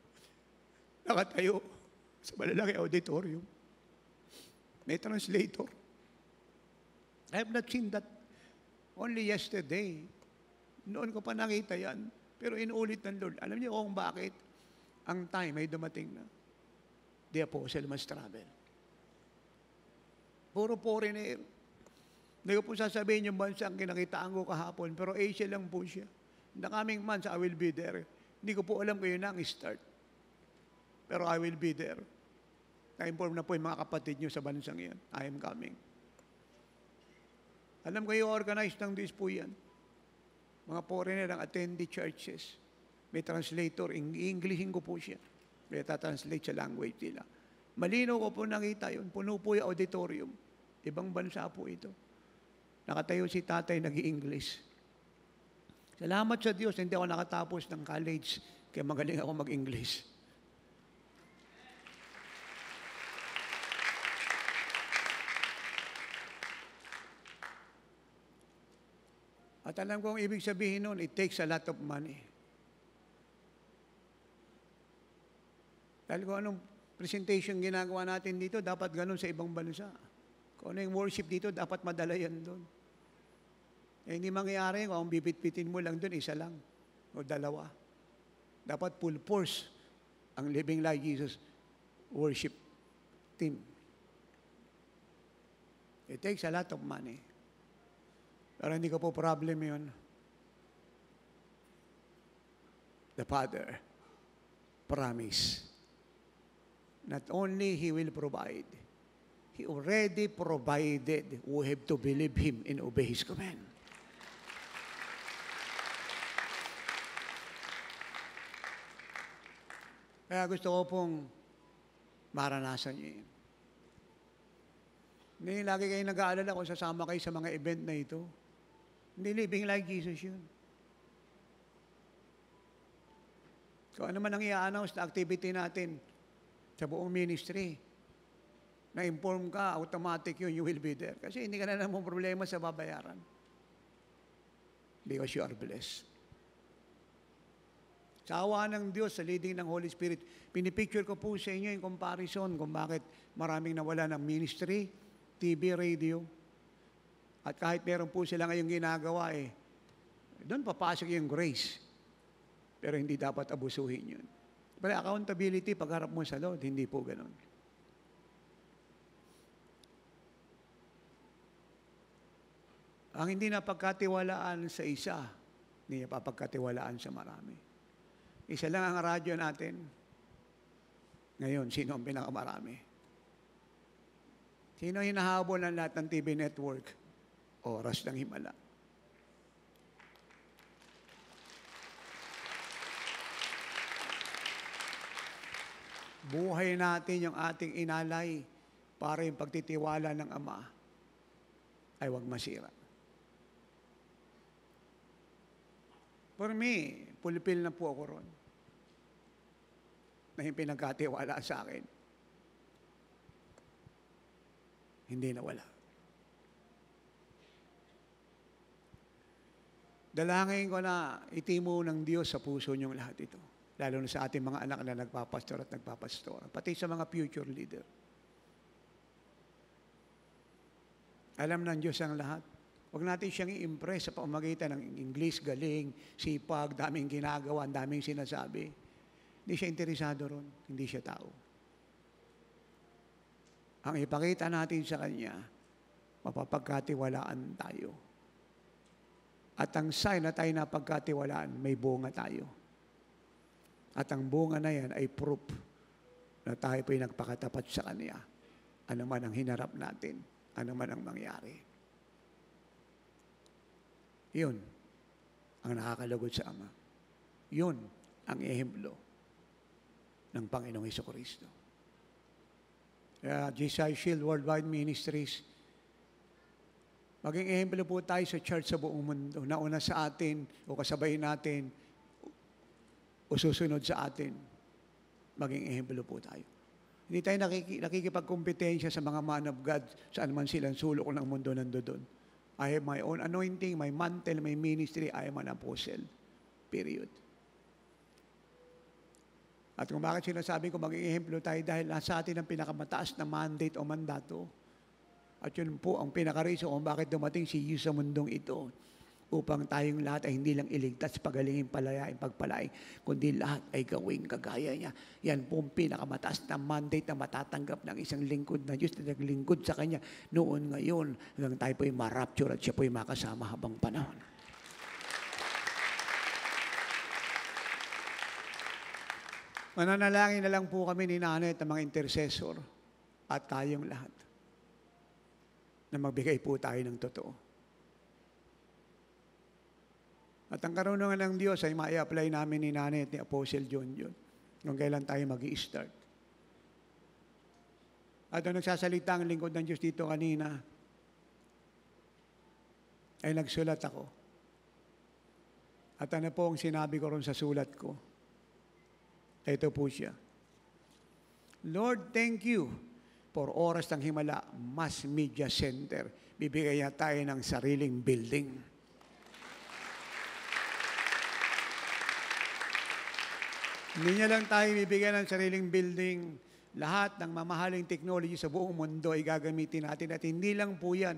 <laughs> Nakatayo sa malalaki auditorium. May translator. I have not seen that only yesterday. Noon ko pa nakita yan. Pero inuulit ng Lord. Alam niyo kung bakit? Ang time ay dumating na. The apostle must travel. Puro foreigner. Hindi ko po sasabihin yung bansa ang kinakitaan ko kahapon, pero Asia lang po siya. The coming months, I will be there. Hindi ko po alam kung yun ang start. Pero I will be there. Na-inform na po yung mga kapatid nyo sa bansang yan. I am coming. Alam ko yung organized ng this po yan. Mga foreigner ang attend the churches. May translator, in Englishin ko po siya. May translate sa language nila. Malino ko po nakita yun. Puno po yung auditorium. Ibang bansa po ito. Nakatayo si tatay, nag english Salamat sa Diyos, hindi ako nakatapos ng college, kaya magaling ako mag-English. At alam ko ang ibig sabihin nun, it takes a lot of money. Dahil kung anong presentation ginagawa natin dito, dapat ganun sa ibang bansa. Kung ano yung worship dito, dapat madala yan doon. Eh, hindi mangyayari kung ang bibit-bitin mo lang doon, isa lang o dalawa. Dapat full force ang Living Like Jesus worship team. It takes a lot of money. Pero hindi ko po problem yun. The Father promise not only He will provide, He already provided. We have to believe Him and obey His command. Kaya gusto ko pong maranasan niyo yun. Hindi lagi kayo nag-aalala kung sasama kayo sa mga event na ito. Hindi living like Jesus yun. Kung ano man ang i-announce na activity natin sa buong ministry, na-inform ka, automatic yun, you will be there. Kasi hindi ka na naman problema sa babayaran. Because you are blessed. Sa awa ng Diyos, sa leading ng Holy Spirit, pinipicture ko po sa inyo yung comparison kung bakit maraming nawala ng ministry, TV, radio. At kahit meron po sila ngayong ginagawa eh, doon papasok yung grace. Pero hindi dapat abusuhin yun. Pero accountability, pagharap mo sa Lord, hindi po ganun. Ang hindi napagkatiwalaan sa isa, hindi niya papagkatiwalaan sa marami. Isa lang ang radyo natin. Ngayon, sino ang pinakamarami? Sino hinahabol ng lahat ng TV network? Oras ng himala. Buhay natin yung ating inalay para yung pagtitiwala ng Ama ay huwag masira. For me, pulpil na po ako ron. Na yung pinagkatiwala sa akin. Hindi na wala. Dalangin ko na itimo ng Diyos sa puso niyong lahat ito. Lalo na sa ating mga anak na nagpapastor at nagpapastor. Pati sa mga future leader. Alam ng Diyos ang lahat. Huwag natin siyang i-impress sa pamagitan ng English, galing, sipag, daming ginagawa, daming sinasabi. Hindi siya interesado ron. Hindi siya tao. Ang ipakita natin sa Kanya, mapapagkatiwalaan tayo. At ang sign na tayo napagkatiwalaan, may bunga tayo. At ang bunga na yan ay proof na tayo po'y nagpakatapat sa Kanya. Ano man ang hinarap natin, ano man ang mangyari. Yun ang nakakalugod sa Ama. Yun ang ehemplo ng Panginoong Heso Kristo. Kaya GSI Shield Worldwide Ministries, maging ehemplo po tayo sa church sa buong mundo. Nauna sa atin o kasabay natin o susunod sa atin, maging ehemplo po tayo. Hindi tayo nakiki, nakikipagkompetensya sa mga man of God saan man silang sulok ng mundo nandoon. I have my own anointing, my mantle, my ministry, I am an apostle. Period. At kung bakit sinasabi ko maging ehemplo tayo dahil nasa atin ang pinakamataas na mandate o mandato. At yun po ang pinakariso kung bakit dumating si Jesus sa mundong ito upang tayong lahat ay hindi lang iligtas, pagalingin, palayain, pagpalain, kundi lahat ay gawing kagaya niya. Yan po ang pinakamataas na mandate na matatanggap ng isang lingkod na Diyos na naglingkod sa Kanya noon ngayon hanggang tayo po ay marapture at siya po ay makasama habang panahon. Mananalangin na lang po kami ni Nanay at mga intercessor at tayong lahat na magbigay po tayo ng totoo. At ang karunungan ng Diyos ay ma-apply namin ni Nanay at ni Apostle John John kung kailan tayo mag start At ang nagsasalita ang lingkod ng Diyos dito kanina, ay nagsulat ako. At ano po ang sinabi ko ron sa sulat ko? Ito po siya. Lord, thank you for Oras ng Himala Mass Media Center. Bibigay niya tayo ng sariling building. Hindi niya lang tayo bibigyan ng sariling building. Lahat ng mamahaling technology sa buong mundo ay gagamitin natin. At hindi lang po yan.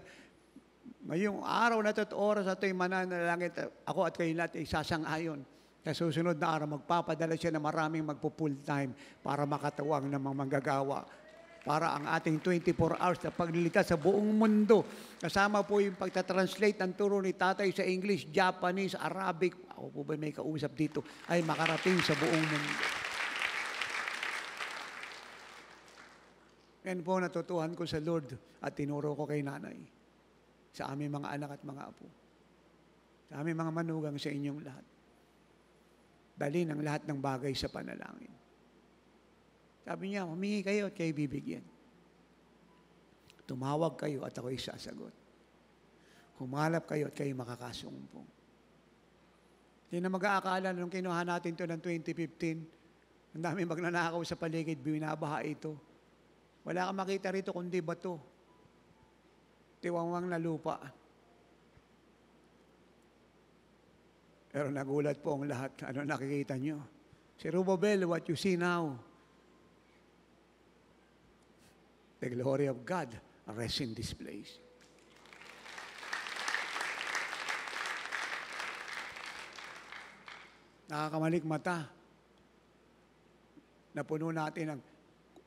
Ngayong araw na ito at oras na ito ay mananalangit. Ako at kayo lahat ay sasang-ayon. Sa susunod na araw, magpapadala siya ng maraming magpo-full time para makatawang ng mga manggagawa para ang ating 24 hours na paglilikas sa buong mundo. Kasama po yung pagtatranslate ng turo ni tatay sa English, Japanese, Arabic, ako po ba may kausap dito, ay makarating sa buong mundo. Yan po natutuhan ko sa Lord at tinuro ko kay nanay sa aming mga anak at mga apo. Sa aming mga manugang sa inyong lahat. Dali ng lahat ng bagay sa panalangin. Sabi niya, humingi kayo at kayo bibigyan. Tumawag kayo at ako'y sasagot. Humalap kayo at kayo makakasumpong. Hindi na mag-aakala nung kinuha natin to ng 2015, ang dami magnanakaw sa paligid, binabaha ito. Wala kang makita rito kundi bato. Tiwangwang na lupa. Pero nagulat po ang lahat. Ano nakikita nyo? Si Rubobel, what you see now, The glory of God rests in this place. Nakakamalik mata. Napuno natin ang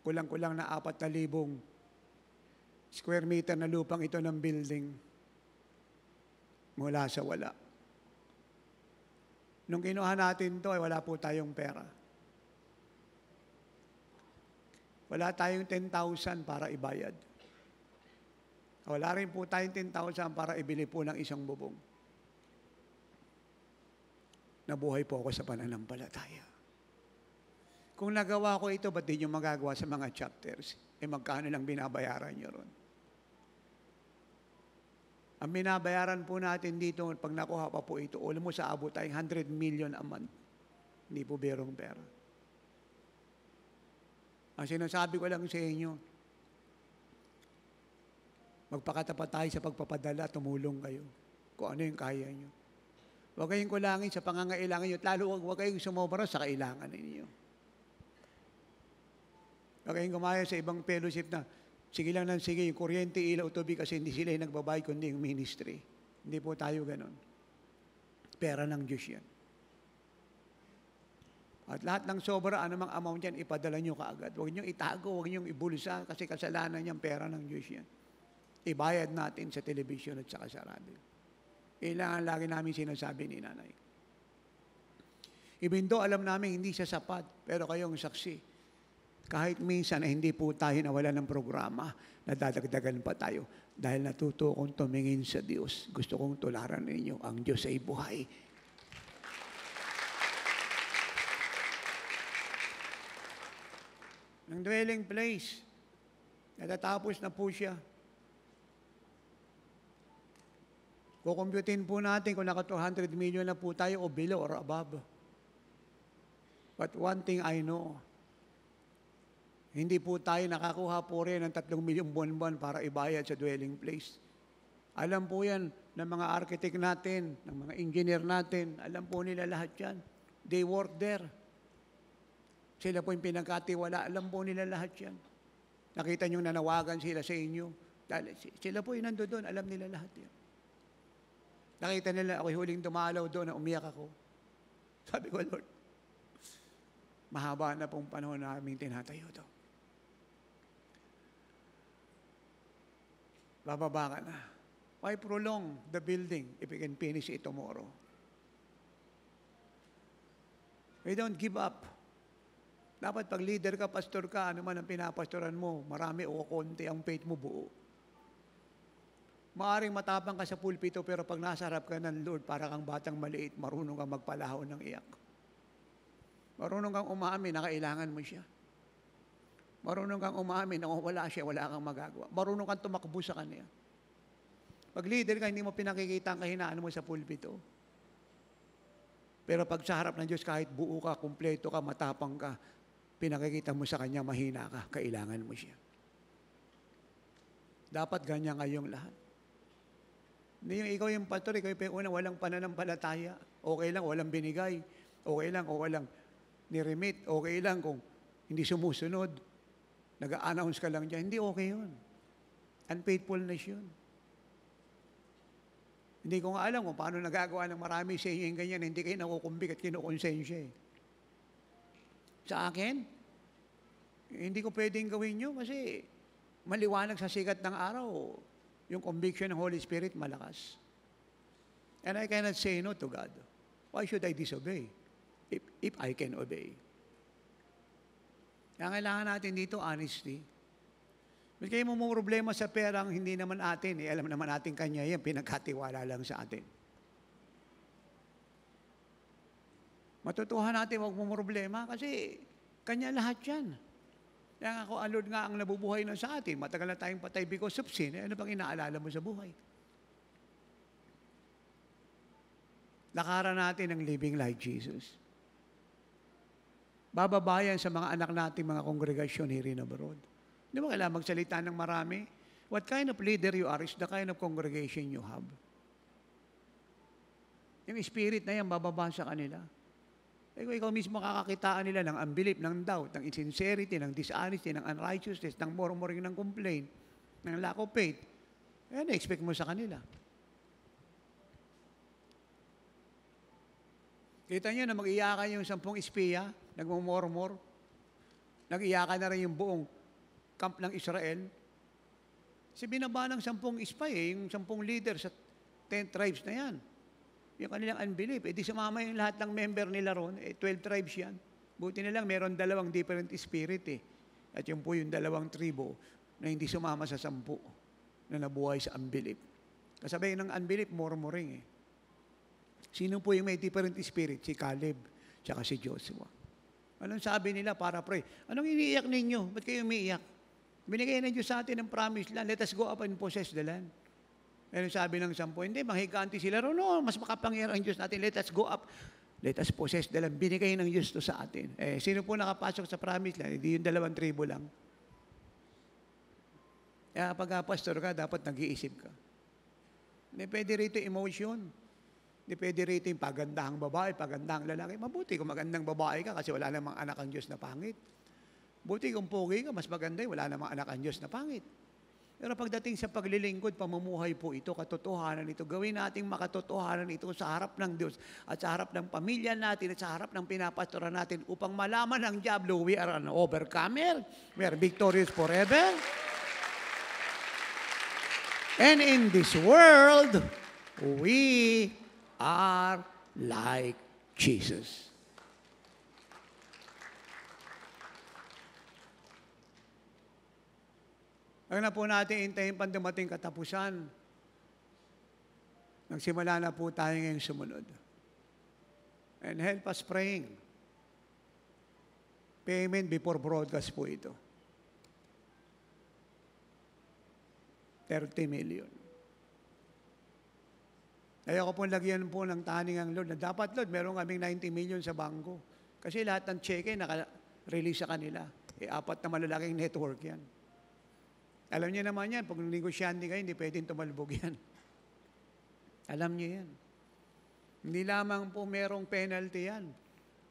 kulang-kulang na apat na libong square meter na lupang ito ng building mula sa wala. Nung kinuha natin to, ay wala po tayong pera. Wala tayong 10,000 para ibayad. Wala rin po tayong 10,000 para ibili po ng isang bubong. Nabuhay po ako sa pananampalataya. Kung nagawa ko ito, ba't di nyo magagawa sa mga chapters? Eh magkano lang binabayaran nyo ron? Ang binabayaran po natin dito, pag nakuha pa po ito, alam mo sa abot tayong 100 million a month. Hindi po berong pera. Ang sinasabi ko lang sa inyo, magpakatapat tayo sa pagpapadala, tumulong kayo. Kung ano yung kaya nyo. Huwag kayong kulangin sa pangangailangan nyo, lalo huwag, kayong sumobra sa kailangan ninyo. Huwag kayong gumaya sa ibang fellowship na, sige lang lang, sige, yung kuryente, ilaw, tubig, kasi hindi sila yung nagbabayad, kundi yung ministry. Hindi po tayo ganon. Pera ng Diyos yan. At lahat ng sobra, anumang amount yan, ipadala nyo kaagad. Huwag nyo itago, huwag nyo ibulsa, kasi kasalanan niyang pera ng Diyos yan. Ibayad natin sa television at saka sa radio. Kailangan lagi namin sinasabi ni nanay. Ibindo, alam namin hindi siya sapat, pero kayong saksi. Kahit minsan ay hindi po tayo nawala ng programa, nadadagdagan pa tayo. Dahil natuto kong tumingin sa Diyos. Gusto kong tularan ninyo, ang Diyos ay buhay. Ng dwelling place, natatapos na po siya. Kukumputin po natin kung naka 200 million na po tayo o below or above. But one thing I know, hindi po tayo nakakuha po rin ng 3 milyong buwan-buwan para ibayad sa dwelling place. Alam po yan ng mga architect natin, ng mga engineer natin, alam po nila lahat yan. They work there. Sila po yung pinagkatiwala, alam po nila lahat yan. Nakita nyo nanawagan sila sa inyo. Sila po yung nando doon, alam nila lahat yan. Nakita nila ako'y huling dumalaw doon na umiyak ako. <laughs> Sabi ko, Lord, mahaba na pong panahon namin tinatayo to. Bababa ka na. Why prolong the building if we can finish it tomorrow? We don't give up. Dapat pag leader ka, pastor ka, ano man ang pinapastoran mo, marami o konti ang faith mo buo. Maaring matapang ka sa pulpito pero pag nasa harap ka ng Lord, para kang batang maliit, marunong kang magpalaho ng iyak. Marunong kang umamin na kailangan mo siya. Marunong kang umamin na kung wala siya, wala kang magagawa. Marunong kang tumakbo sa kanya. Pag leader ka, hindi mo pinakikita ang kahinaan mo sa pulpito. Pero pag sa harap ng Diyos, kahit buo ka, kumpleto ka, matapang ka, pinakikita mo sa Kanya, mahina ka, kailangan mo siya. Dapat ganyan ngayong lahat. Hindi yung ikaw yung pastor, ikaw yung una, walang pananampalataya. Okay lang, walang binigay. Okay lang, o walang niremit. Okay lang kung hindi sumusunod. Nag-a-announce ka lang dyan. Hindi okay yun. Unfaithfulness yun. Hindi ko nga alam kung paano nagagawa ng marami sa inyo yung ganyan. Hindi kayo nakukumbik at kinukonsensya eh. Sa akin, hindi ko pwedeng gawin yun kasi maliwanag sa sikat ng araw yung conviction ng Holy Spirit malakas. And I cannot say no to God. Why should I disobey if, if I can obey? Kaya kailangan natin dito honesty. Mas kayo mo problema sa perang hindi naman atin, eh, alam naman natin kanya yan, pinagkatiwala lang sa atin. Matutuhan natin huwag mo problema kasi kanya lahat yan. Kaya ako, ang Lord nga ang nabubuhay na sa atin. Matagal na tayong patay because of sin. Eh, ano bang inaalala mo sa buhay? Lakaran natin ang living like Jesus. Bababayan sa mga anak natin, mga kongregasyon here in abroad. Hindi mo kailangan magsalita ng marami. What kind of leader you are is the kind of congregation you have. Yung spirit na yan, bababa sa kanila. Eh kung ikaw mismo kakakitaan nila ng unbelief, ng doubt, ng insincerity, ng dishonesty, ng unrighteousness, ng murmuring, ng complaint, ng lack of faith, eh, na-expect mo sa kanila. Kita niyo na mag-iyakan yung sampung espiya, nagmumurmur, nag-iyakan na rin yung buong camp ng Israel. Kasi binaba ng sampung spy, eh, yung sampung leader sa ten tribes na yan. Yung kanilang unbelief. Eh di sumama yung lahat ng member nila ron. Eh 12 tribes yan. Buti na lang meron dalawang different spirit eh. At yung po yung dalawang tribo na hindi sumama sa sampu na nabuhay sa unbelief. Kasabay ng unbelief, murmuring eh. Sino po yung may different spirit? Si Caleb, tsaka si Joshua. Anong sabi nila para pray? Anong iniiyak ninyo? Ba't kayo umiiyak? Binigay ng Diyos sa atin ng promise land. Let us go up and possess the land. Ano sabi ng sampo? Hindi, mahiganti sila. No, mas makapangyar ang Diyos natin. Let us go up. Let us possess land. Binigay ng Diyos to sa atin. Eh, sino po nakapasok sa promise land? Hindi yung dalawang tribo lang. Kaya pag pastor ka, dapat nag-iisip ka. Hindi pwede rito emotion. Hindi pwede rito yung pagandahang babae, pagandahang lalaki. Mabuti kung magandang babae ka kasi wala namang anak ang Diyos na pangit. Buti kung pogi ka, mas maganda wala namang anak ang Diyos na pangit. Pero pagdating sa paglilingkod, pamumuhay po ito, katotohanan ito. Gawin nating makatotohanan ito sa harap ng Diyos at sa harap ng pamilya natin at sa harap ng pinapastoran natin upang malaman ng Diablo, we are an overcomer. We are victorious forever. And in this world, we are like Jesus. Huwag na po natin intayin pang dumating katapusan. Nagsimula na po tayo ngayong sumunod. And help us praying. Payment before broadcast po ito. 30 million. Ayoko po lagyan po ng taning ang Lord na dapat Lord, meron kaming 90 million sa bangko. Kasi lahat ng cheque naka-release sa kanila. Eh, apat na malalaking network yan. Alam niyo naman yan, pag negosyante kayo, hindi pwedeng tumalbog yan. <laughs> Alam niyo yan. Hindi lamang po merong penalty yan.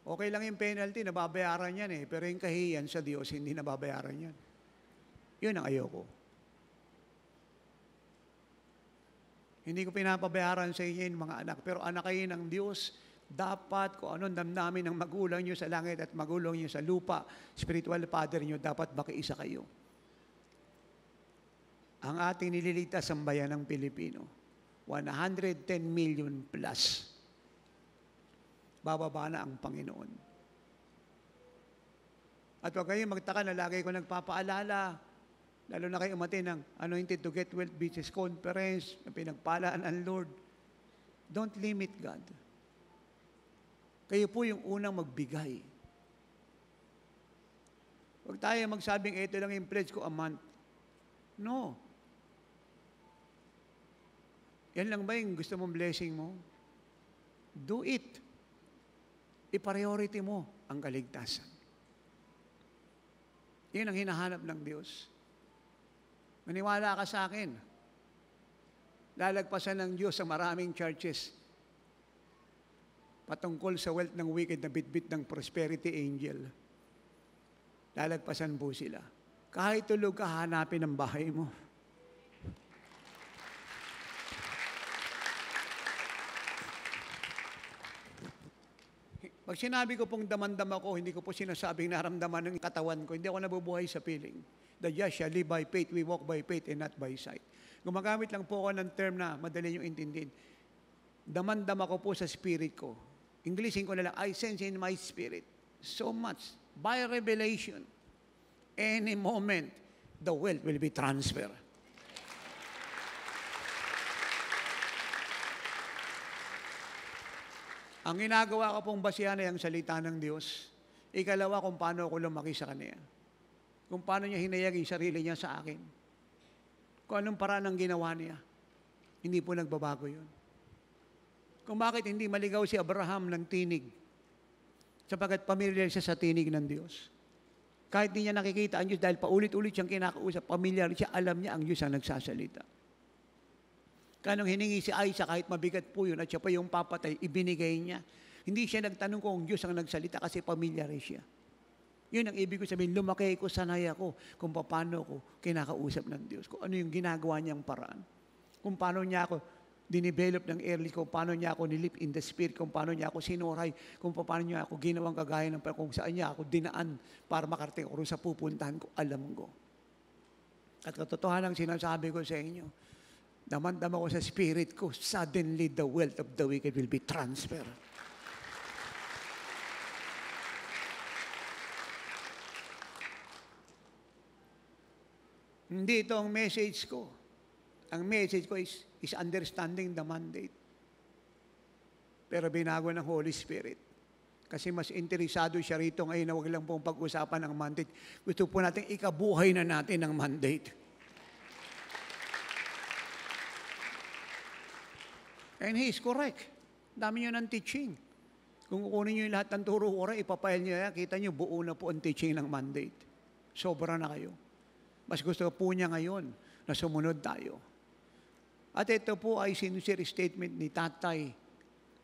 Okay lang yung penalty, nababayaran yan eh. Pero yung kahiyan sa Diyos, hindi nababayaran yan. Yun ang ayoko. Hindi ko pinapabayaran sa inyo yung mga anak. Pero anak kayo ng Diyos, dapat kung anong damdamin ng magulang nyo sa langit at magulang nyo sa lupa, spiritual father nyo, dapat makiisa kayo. Ang ating nililigtas ang bayan ng Pilipino, 110 million plus. Bababa na ang Panginoon. At huwag kayong magtaka na lagi ko nagpapaalala, Lalo na kayo umatin ng Anointed to Get Wealth Business Conference na pinagpalaan ang Lord. Don't limit God. Kayo po yung unang magbigay. Huwag tayo magsabing, ito lang yung pledge ko a month. No. Yan lang ba yung gusto mong blessing mo? Do it. I-priority mo ang kaligtasan. Yan ang hinahanap ng Diyos. Maniwala ka sa akin. Lalagpasan ng Diyos sa maraming churches patungkol sa wealth ng wicked na bitbit ng prosperity angel. Lalagpasan po sila. Kahit tulog ka, hanapin ang bahay mo. Pag sinabi ko pong damandam ako, hindi ko po sinasabing naramdaman ng katawan ko. Hindi ako nabubuhay sa feeling. The just shall live by faith, we walk by faith and not by sight. Gumagamit lang po ako ng term na madali yung intindihin. Damandam ako po sa spirit ko. Englishin ko na lang, I sense in my spirit so much by revelation. Any moment, the wealth will be transferred. Ang ginagawa ko pong basihan ay ang salita ng Diyos. Ikalawa kung paano ako lumaki sa Kanya. Kung paano niya hinayag yung sarili niya sa akin. Kung anong paraan ang ginawa niya. Hindi po nagbabago yun. Kung bakit hindi maligaw si Abraham ng tinig. Sapagat pamilyar siya sa tinig ng Diyos. Kahit hindi niya nakikita ang Diyos dahil paulit-ulit siyang kinakausap, pamilyar siya, alam niya ang Diyos ang nagsasalita. Kanong hiningi si Isaac, kahit mabigat po yun, at siya pa yung papatay, ibinigay niya. Hindi siya nagtanong kung Diyos ang nagsalita kasi pamilyar siya. Yun ang ibig ko sabihin, lumaki ko, sanay ako kung paano ko kinakausap ng Diyos. Kung ano yung ginagawa niyang paraan. Kung paano niya ako dinivelop ng early, kung paano niya ako nilip in the spirit, kung paano niya ako sinuray, kung paano niya ako ginawang kagaya ng kung saan niya ako dinaan para makarating ako sa pupuntahan ko, alam ko. At katotohanan ang sinasabi ko sa inyo, Damandama ko sa spirit ko, suddenly the wealth of the wicked will be transferred. Hindi ito ang message ko. Ang message ko is, is understanding the mandate. Pero binago ng Holy Spirit. Kasi mas interesado siya rito ngayon na wag lang pong pag-usapan ng mandate. Gusto po natin ikabuhay na natin ang mandate. And he correct. Dami nyo ng teaching. Kung kukunin nyo yung lahat ng turo ko ipapile nyo yan, kita nyo buo na po ang teaching ng mandate. Sobra na kayo. Mas gusto po niya ngayon na sumunod tayo. At ito po ay sincere statement ni tatay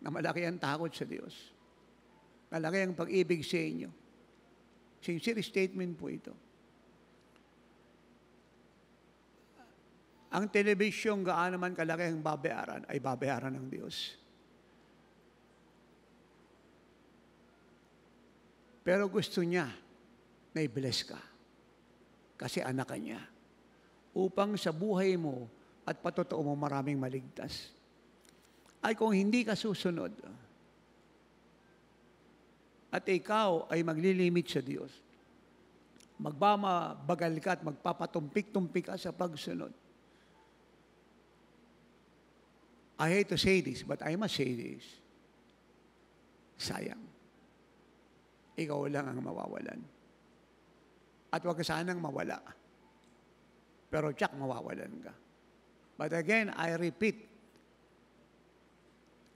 na malaki ang takot sa Diyos. Malaki ang pag-ibig sa inyo. Sincere statement po ito. Ang television, gaano man kalaki ang babayaran, ay babayaran ng Diyos. Pero gusto niya na i-bless ka. Kasi anak ka niya. Upang sa buhay mo at patotoo mo maraming maligtas. Ay kung hindi ka susunod, at ikaw ay maglilimit sa Diyos, Magbamabagal ka at magpapatumpik-tumpik ka sa pagsunod. I hate to say this, but I must say this. Sayang. Ikaw lang ang mawawalan. At huwag ka sanang mawala. Pero tsak mawawalan ka. But again, I repeat,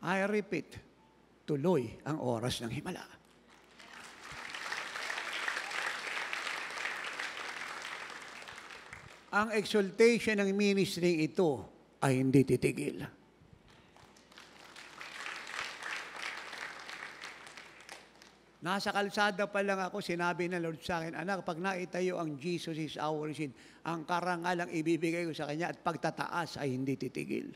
I repeat, tuloy ang oras ng himala. Ang exaltation ng ministry ito ay hindi titigil. Nasa kalsada pa lang ako, sinabi ng Lord sa akin, Anak, pag naitayo ang Jesus is our sin, ang karangalang ibibigay ko sa Kanya at pagtataas ay hindi titigil.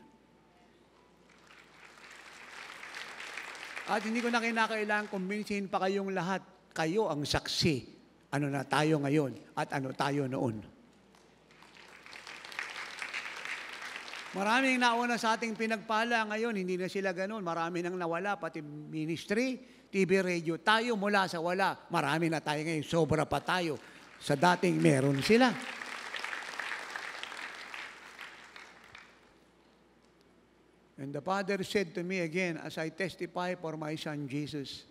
At hindi ko na kinakailangan kumbinsihin pa kayong lahat. Kayo ang saksi. Ano na tayo ngayon at ano tayo noon. Maraming nauna sa ating pinagpala ngayon, hindi na sila ganun. Marami nang nawala, pati ministry, TV, radio. Tayo mula sa wala, marami na tayo ngayon. Sobra pa tayo sa dating meron sila. And the Father said to me again, as I testify for my son Jesus,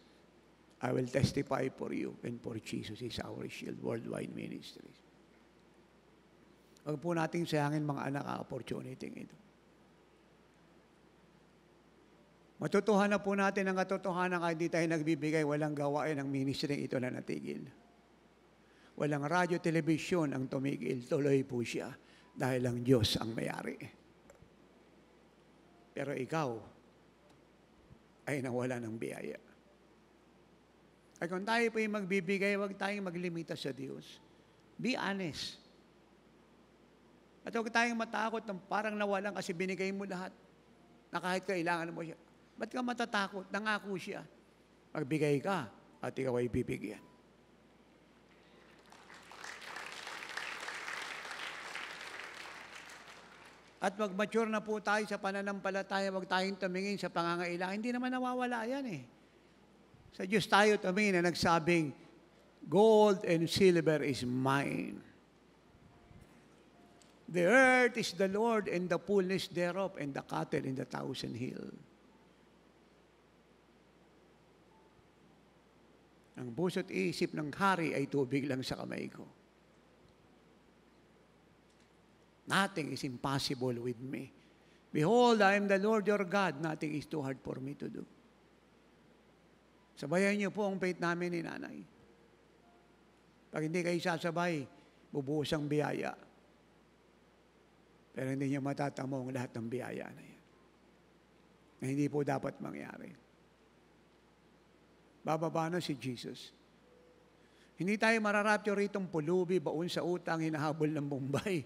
I will testify for you and for Jesus is our shield, worldwide ministries. Huwag po nating sayangin mga anak ang opportunity ito. Matutuhan na po natin ang katotohanan kahit di tayo nagbibigay, walang gawain ang ministry ito na natigil. Walang radyo, telebisyon ang tumigil, tuloy po siya dahil ang Diyos ang mayari. Pero ikaw ay nawala ng biyaya. Ay kung tayo po yung magbibigay, huwag tayong maglimita sa Diyos. Be honest. At huwag tayong matakot ng parang nawalan kasi binigay mo lahat na kahit kailangan mo siya. Ba't ka matatakot? Nangako siya. Magbigay ka at ikaw ay bibigyan. At mag-mature na po tayo sa pananampalataya, wag tayong tumingin sa pangangailangan. Hindi naman nawawala yan eh. Sa Diyos tayo tumingin na nagsabing, Gold and silver is mine. The earth is the Lord and the fullness thereof and the cattle in the thousand hill. Ang puso't isip ng hari ay tubig lang sa kamay ko. Nothing is impossible with me. Behold, I am the Lord your God. Nothing is too hard for me to do. Sabayan niyo po ang faith namin ni nanay. Pag hindi kayo sasabay, bubuhos ang biyaya. Pero hindi niyo matatamo ang lahat ng biyaya na yan. Na hindi po dapat mangyari. Bababa na si Jesus. Hindi tayo mararapyo ritong pulubi, baon sa utang, hinahabol ng Bombay.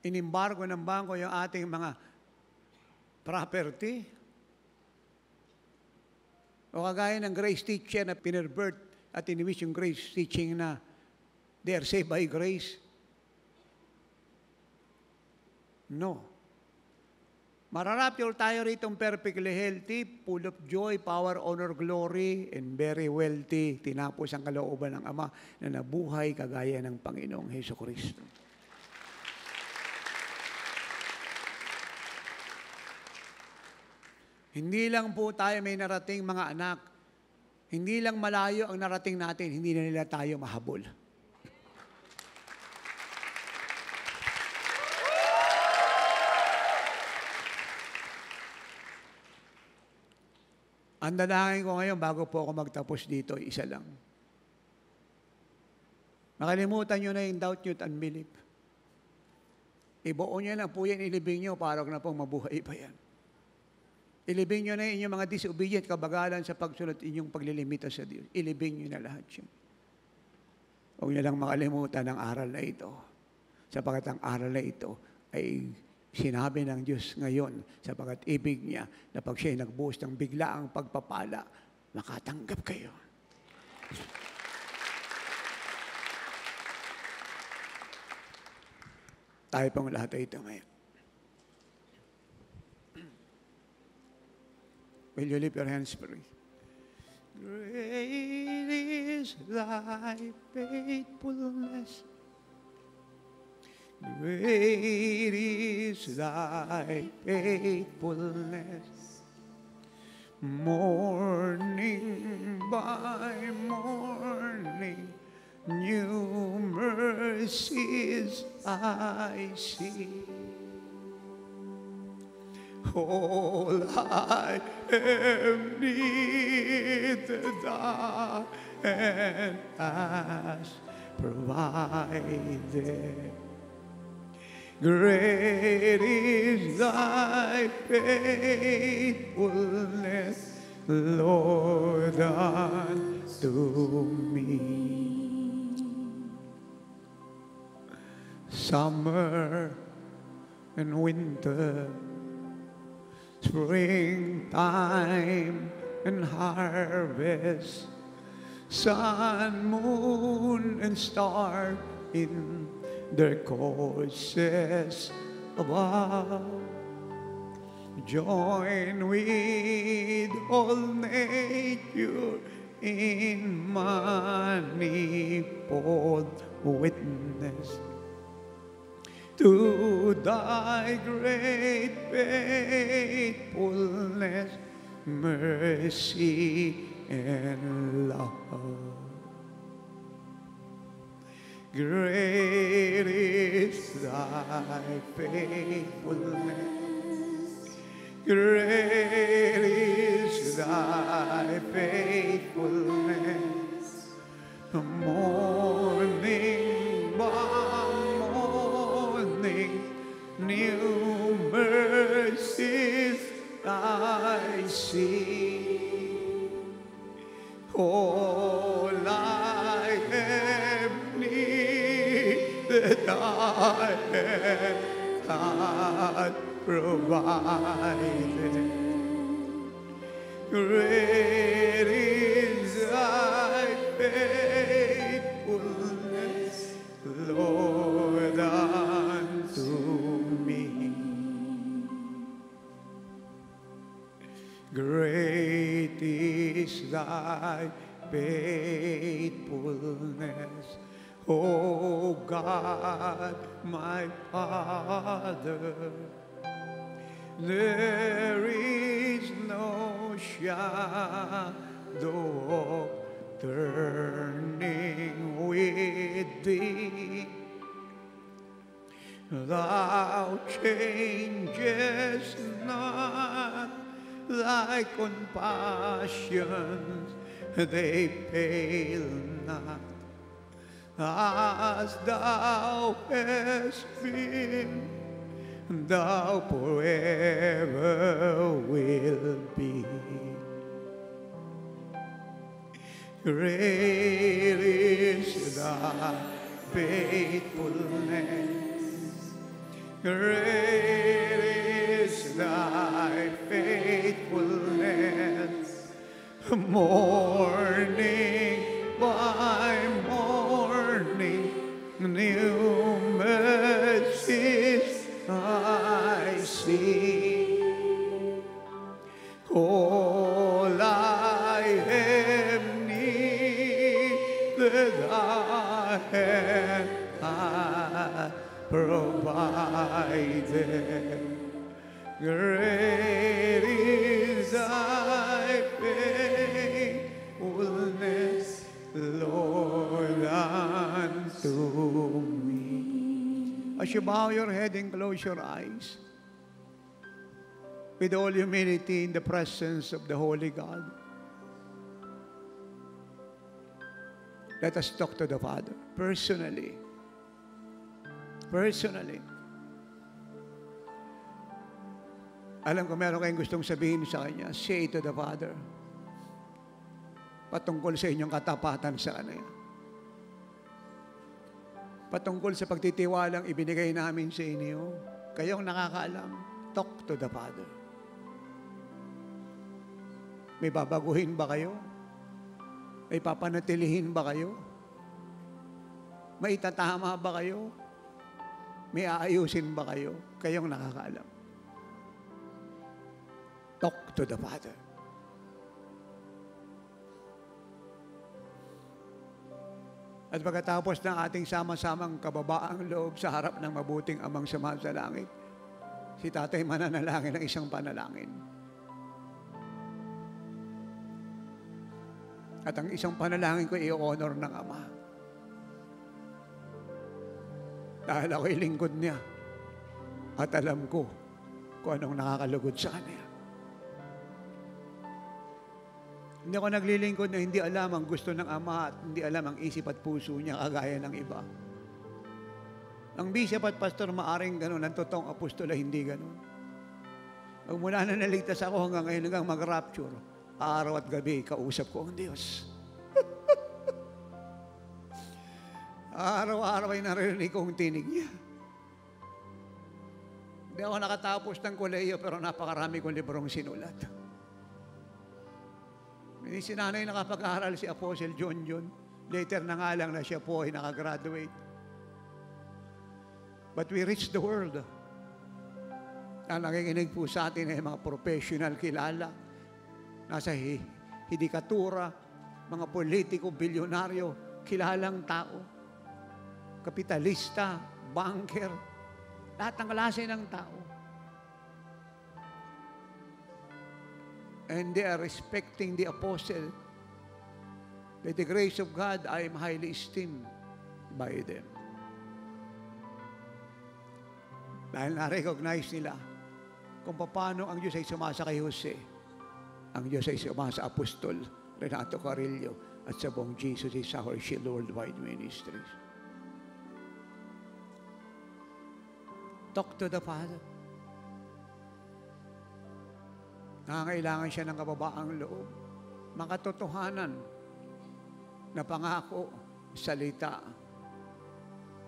Inimbargo ng bangko yung ating mga property. O kagaya ng grace teacher na pinerbert at iniwis yung grace teaching na they are saved by grace. No. Mararapture tayo ritong perfectly healthy, full of joy, power, honor, glory, and very wealthy. Tinapos ang kalooban ng Ama na nabuhay kagaya ng Panginoong Heso Kristo. Hindi lang po tayo may narating mga anak. Hindi lang malayo ang narating natin, hindi na nila tayo mahabol. Ang dalangin ko ngayon, bago po ako magtapos dito, isa lang. Makalimutan nyo na yung doubt nyo at unbelief. Ibuo nyo lang po yan, ilibing nyo, para na pong mabuhay pa yan. Ilibing nyo na inyong mga disobedient, kabagalan sa pagsunod inyong paglilimita sa Diyos. Ilibing nyo na lahat yan. Huwag nyo lang makalimutan ang aral na ito. Sapagat ang aral na ito ay Sinabi ng Diyos ngayon sapagat ibig niya na pag siya'y nagbuhos ng biglaang pagpapala, makatanggap kayo. Tayo pong lahat ay ngayon. Will you lift your hands, please? Great is thy faithfulness. Great is thy faithfulness. Morning by morning, new mercies I see. All I have needed thou and hast provided. Great is thy faithfulness, Lord, unto me. Summer and winter, springtime and harvest, sun, moon, and star in their courses above. Join with all nature in manifold witness to thy great faithfulness, mercy, and love. Great is thy faithfulness. Great is thy faithfulness. Morning by morning, new mercies I see. All I have I God provided. Great is thy faithfulness, Lord, unto me. Great is thy faithfulness, O God, my Father. There is no shadow of turning with thee. Thou changest not thy compassions, they fail not. As thou hast been, thou forever will be. Great is thy faithfulness. Great is thy faithfulness. Morning by new mercies I see. All I have needed, provided. Great is thy faithfulness, Lord, unto me. As you bow your head and close your eyes, with all humility in the presence of the Holy God, let us talk to the Father personally. Personally. Alam ko meron kayong gustong sabihin sa Kanya, say to the Father, patungkol sa inyong katapatan sa Kanya. Patungkol sa pagtitiwalang ibinigay namin sa inyo, kayong nakakaalam, talk to the Father. May babaguhin ba kayo? May papanatilihin ba kayo? May itatama ba kayo? May aayusin ba kayo? Kayong nakakaalam. Talk to the Father. At pagkatapos ng ating sama-samang kababaang loob sa harap ng mabuting amang samahan sa langit, si tatay mananalangin ng isang panalangin. At ang isang panalangin ko i-honor ng Ama. Dahil ako'y lingkod niya. At alam ko kung anong nakakalugod sa kanya. Hindi ako naglilingkod na hindi alam ang gusto ng Ama at hindi alam ang isip at puso niya kagaya ng iba. Ang bishop at pastor maaring ganun, ang totoong apostol ay hindi ganun. Pag mula na naligtas ako hanggang ngayon hanggang mag-rapture, araw at gabi, kausap ko ang Diyos. <laughs> Araw-araw ay naririnig ko ang tinig niya. Hindi ako nakatapos ng koleyo pero napakarami kong librong sinulat. May sinanay nakapag-aaral si Apostle John John. Later na nga lang na siya po ay nakagraduate. But we reach the world. Ang nakikinig po sa atin ay mga professional kilala. Nasa hi- hidikatura, mga politiko, bilyonaryo, kilalang tao, kapitalista, banker, lahat ng klase ng tao. And they are respecting the apostle. By the grace of God, I am highly esteemed by them. Dahil na-recognize nila kung paano ang Diyos ay sumasa kay Jose. Ang Diyos ay sumasa apostol Renato Carillo at sa buong Jesus is our Shield Worldwide Ministries. Talk to the Father. Nangangailangan siya ng kababaang loob. Makatotohanan na pangako, salita,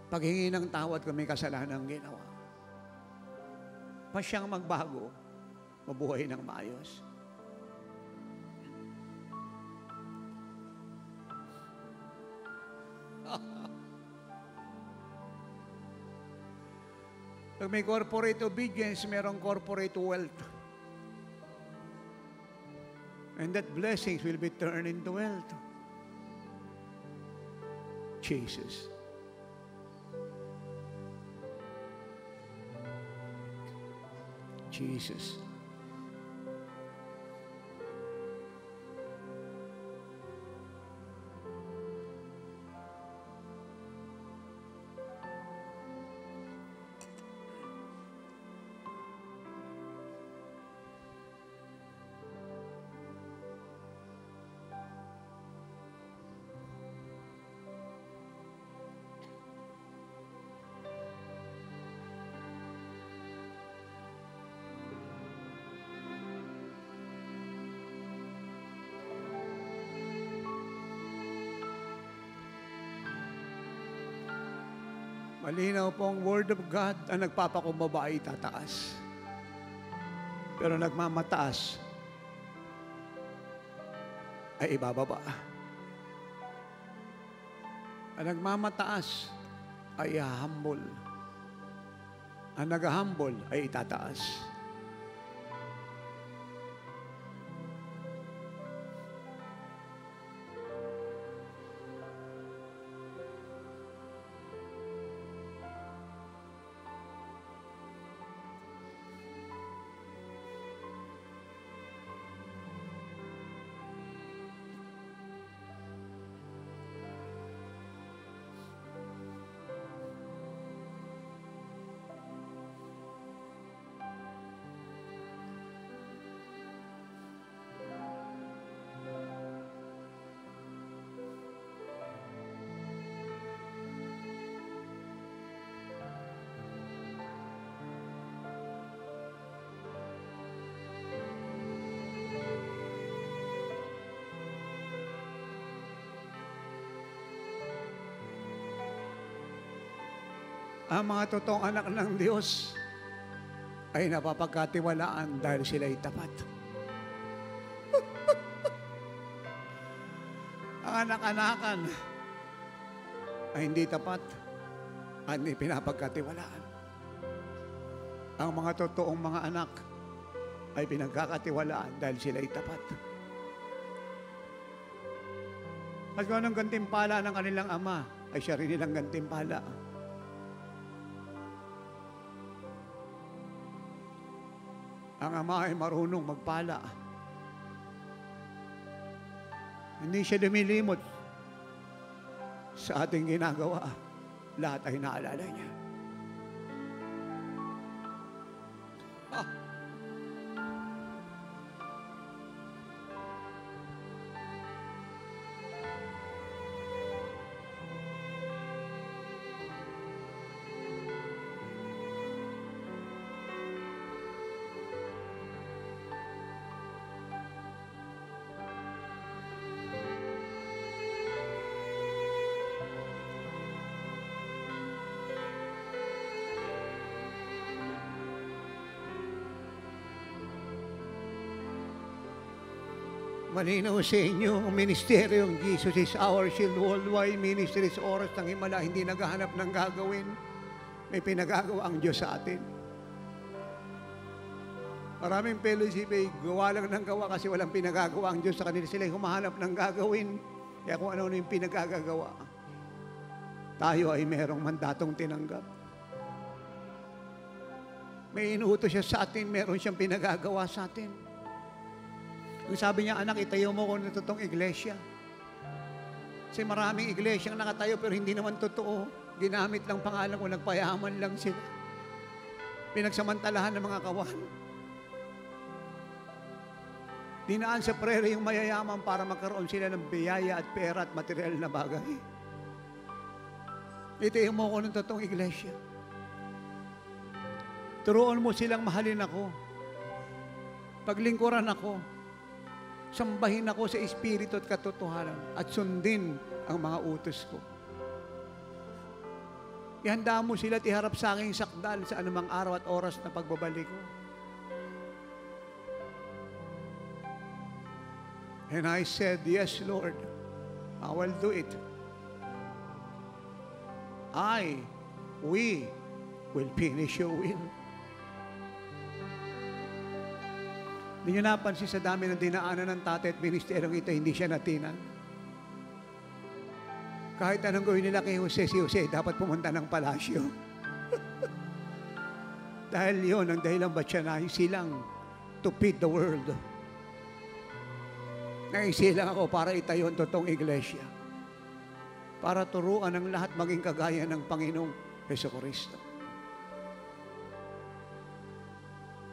paghingi ng tawad kung may kasalanan ginawa. Pa siyang magbago, mabuhay ng maayos. <laughs> Pag may corporate obedience, merong corporate wealth. And that blessings will be turned into wealth. Jesus. Jesus. Po ang Word of God ang nagpapakumbaba ay tataas. Pero nagmamataas ay ibababa. Ang nagmamataas ay humble. Ang nag-humble ay itataas. Ang mga totoong anak ng Diyos ay napapagkatiwalaan dahil sila ay tapat. <laughs> Ang anak-anakan ay hindi tapat at hindi pinapagkatiwalaan. Ang mga totoong mga anak ay pinagkakatiwalaan dahil sila ay tapat. At kung anong gantimpala ng kanilang ama, ay siya rin nilang gantimpala. Ang ama ay marunong magpala. Hindi siya lumilimot sa ating ginagawa. Lahat ay naalala niya. Malinaw sa inyo ang ministeryong Jesus is our shield worldwide ministries oras ng himala hindi naghahanap ng gagawin. May pinagagawa ang Diyos sa atin. Maraming fellowship ay gawa lang ng gawa kasi walang pinagagawa ang Diyos sa kanila. Sila humahanap ng gagawin. Kaya kung ano yung pinagagagawa, tayo ay merong mandatong tinanggap. May inuutos siya sa atin, meron siyang pinagagawa sa atin. Ang sabi niya, anak, itayo mo ko ng totoong iglesia. Kasi maraming iglesia ang nakatayo pero hindi naman totoo. Ginamit lang pangalan ko, nagpayaman lang sila. Pinagsamantalahan ng mga kawan. Dinaan sa prayer yung mayayaman para magkaroon sila ng biyaya at pera at material na bagay. Itayo mo ko ng totoong iglesia. Turuan mo silang mahalin ako. Paglingkuran ako. Sambahin ako sa espiritu at katotohanan at sundin ang mga utos ko. Ihanda mo sila at iharap sa aking sakdal sa anumang araw at oras na pagbabalik ko. And I said, Yes, Lord, I will do it. I, we will finish your will. Hindi nyo napansin sa dami ng dinaanan ng tatay at ministeryong ito, hindi siya natinan. Kahit anong gawin nila kay Jose, si Jose dapat pumunta ng palasyo. <laughs> Dahil yon ang dahilan ba't siya naisilang to feed the world. Naisilang ako para itayo ang totoong iglesia. Para turuan ang lahat maging kagaya ng Panginoong Heso Kristo.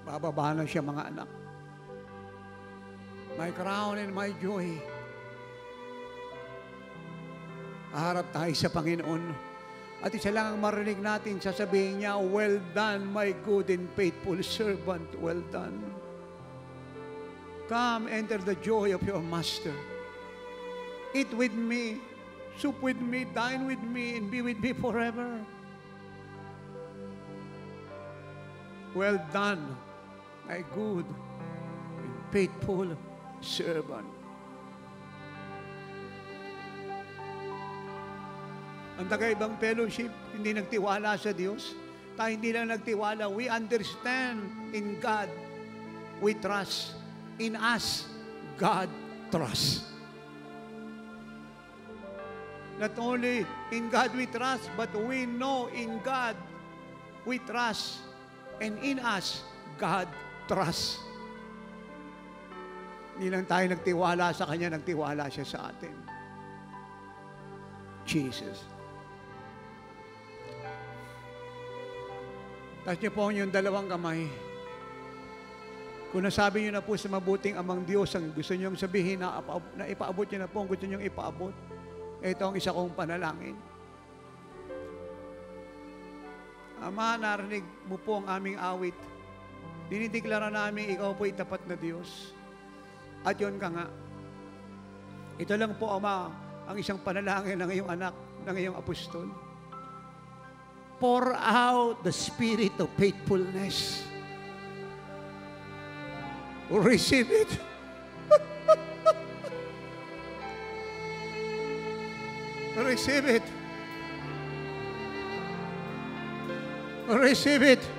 Bababa na siya mga anak my crown and my joy. Aharap tayo sa Panginoon. At isa lang ang marinig natin, sasabihin niya, Well done, my good and faithful servant, well done. Come, enter the joy of your master. Eat with me, sup with me, dine with me, and be with me forever. Well done, my good and faithful servant. Ang tagaibang fellowship, hindi nagtiwala sa Diyos. Tayo hindi lang nagtiwala. We understand in God. We trust. In us, God trust. Not only in God we trust, but we know in God we trust. And in us, God trust. Hindi lang tayo nagtiwala sa Kanya, nagtiwala siya sa atin. Jesus. Taas niyo po yung dalawang kamay. Kung nasabi niyo na po sa mabuting amang Diyos ang gusto niyong sabihin na, na ipaabot niyo na po ang gusto niyong ipaabot, ito ang isa kong panalangin. Ama, narinig mo po ang aming awit. Dinideklara namin ikaw po itapat na Diyos. At yun ka nga. Ito lang po, Ama, ang isang panalangin ng iyong anak, ng iyong apostol. Pour out the spirit of faithfulness. Receive it. <laughs> Receive it. Receive it.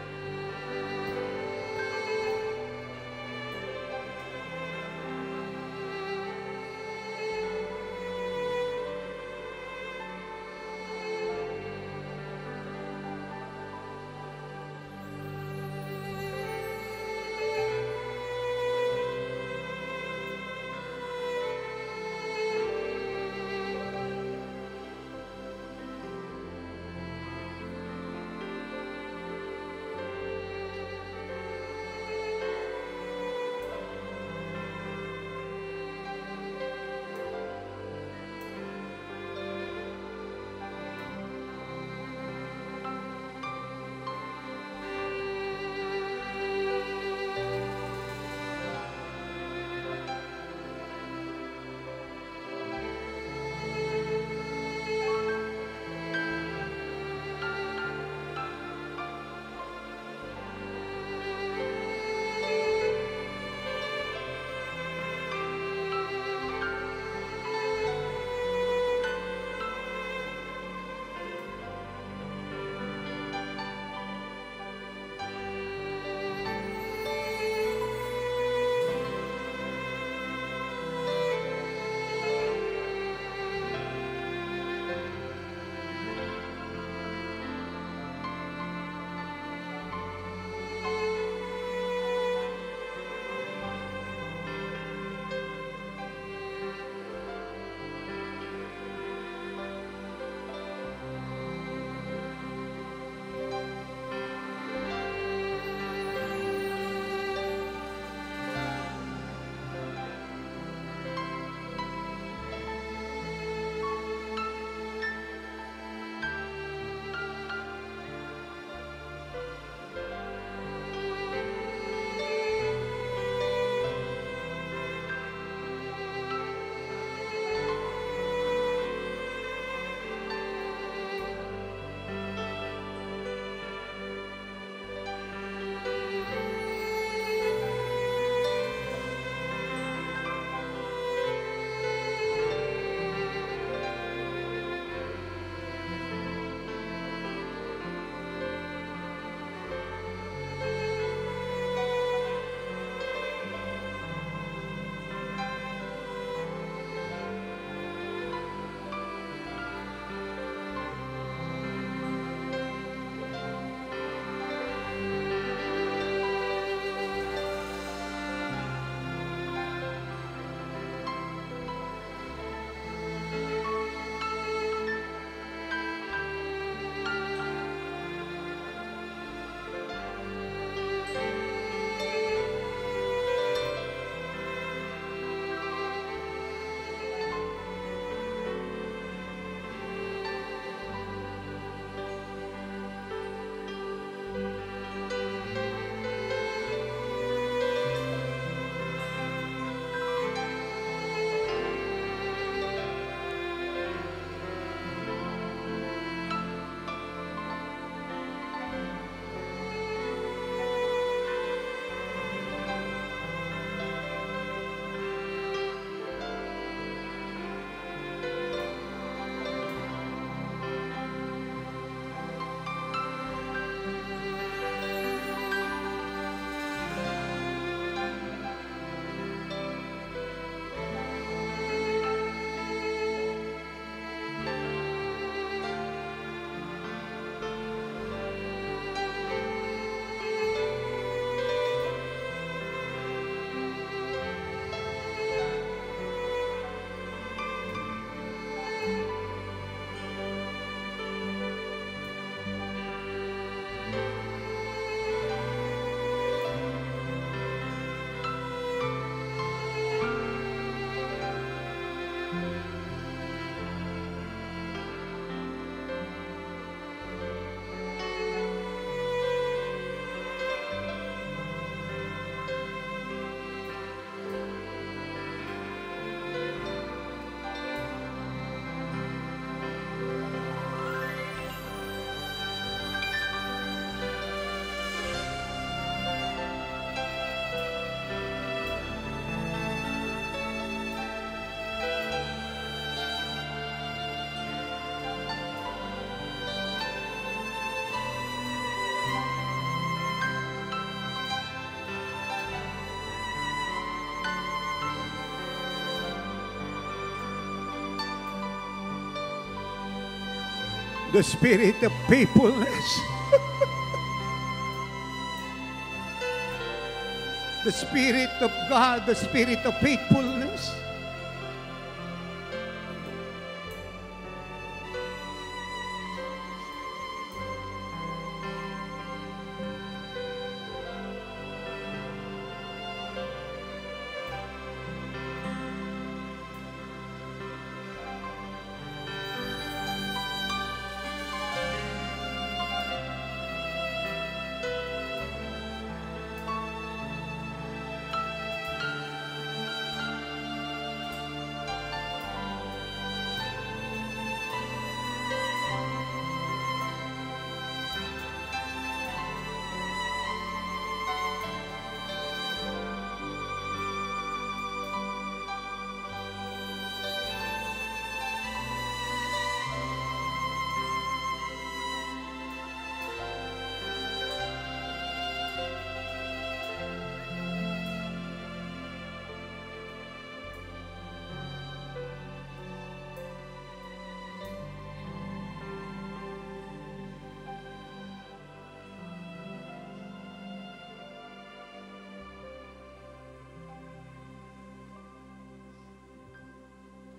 The spirit of faithfulness. <laughs> the spirit of God, the spirit of faithfulness.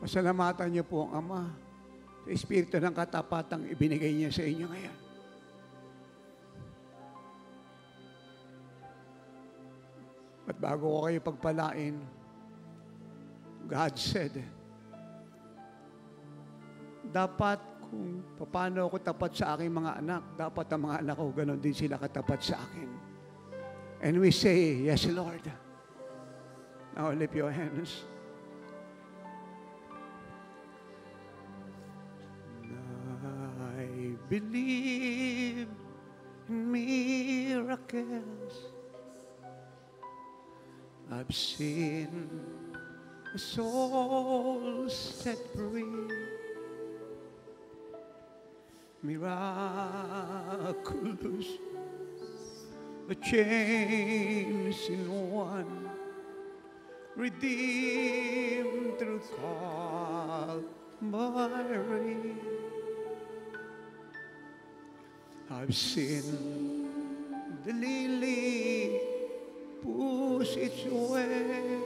Pasalamatan niyo po ang Ama sa Espiritu ng katapatang ibinigay niya sa inyo ngayon. At bago ko kayo pagpalain, God said, dapat kung paano ako tapat sa aking mga anak, dapat ang mga anak ko, ganon din sila katapat sa akin. And we say, Yes, Lord. Now lift your hands. Believe in miracles. I've seen a soul set free. Miraculous, the chains in one, redeemed through Calvary. I've seen the lily push its way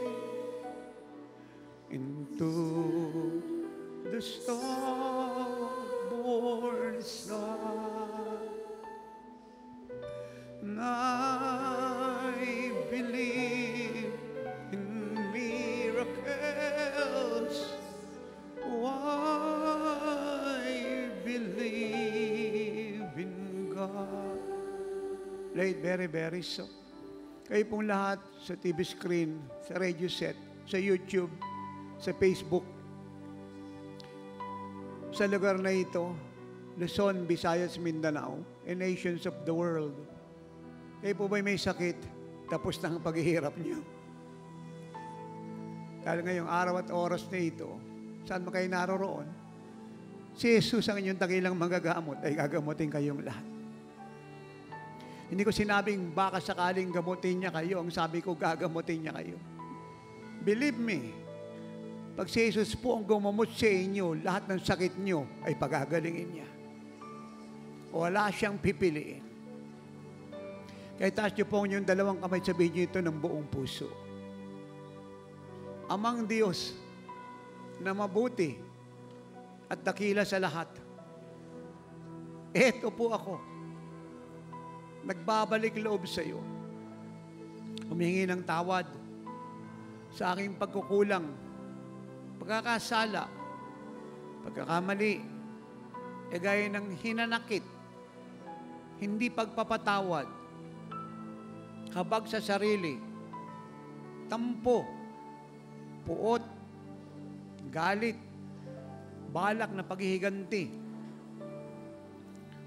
into the starborn star. Late, very, very so. Kayo pong lahat sa TV screen, sa radio set, sa YouTube, sa Facebook, sa lugar na ito, Luzon, Visayas, Mindanao, and nations of the world. Kayo po ba'y may sakit? Tapos na ang paghihirap niyo. Dahil ngayong araw at oras na ito, saan mo kayo naroroon? Si Jesus ang inyong tagilang magagamot ay gagamutin kayong lahat. Hindi ko sinabing baka sakaling gamutin niya kayo. Ang sabi ko, gagamutin niya kayo. Believe me, pag si Jesus po ang gumamot sa inyo, lahat ng sakit niyo ay pagagalingin niya. Wala siyang pipiliin. Kaya taas niyo po inyong dalawang kamay, sabihin niyo ito ng buong puso. Amang Diyos na mabuti at dakila sa lahat. Eto po ako. Nagbabalik loob sa iyo. Humingi ng tawad sa aking pagkukulang, pagkakasala, pagkakamali, e gaya ng hinanakit, hindi pagpapatawad, kabag sa sarili, tampo, puot, galit, balak na paghihiganti,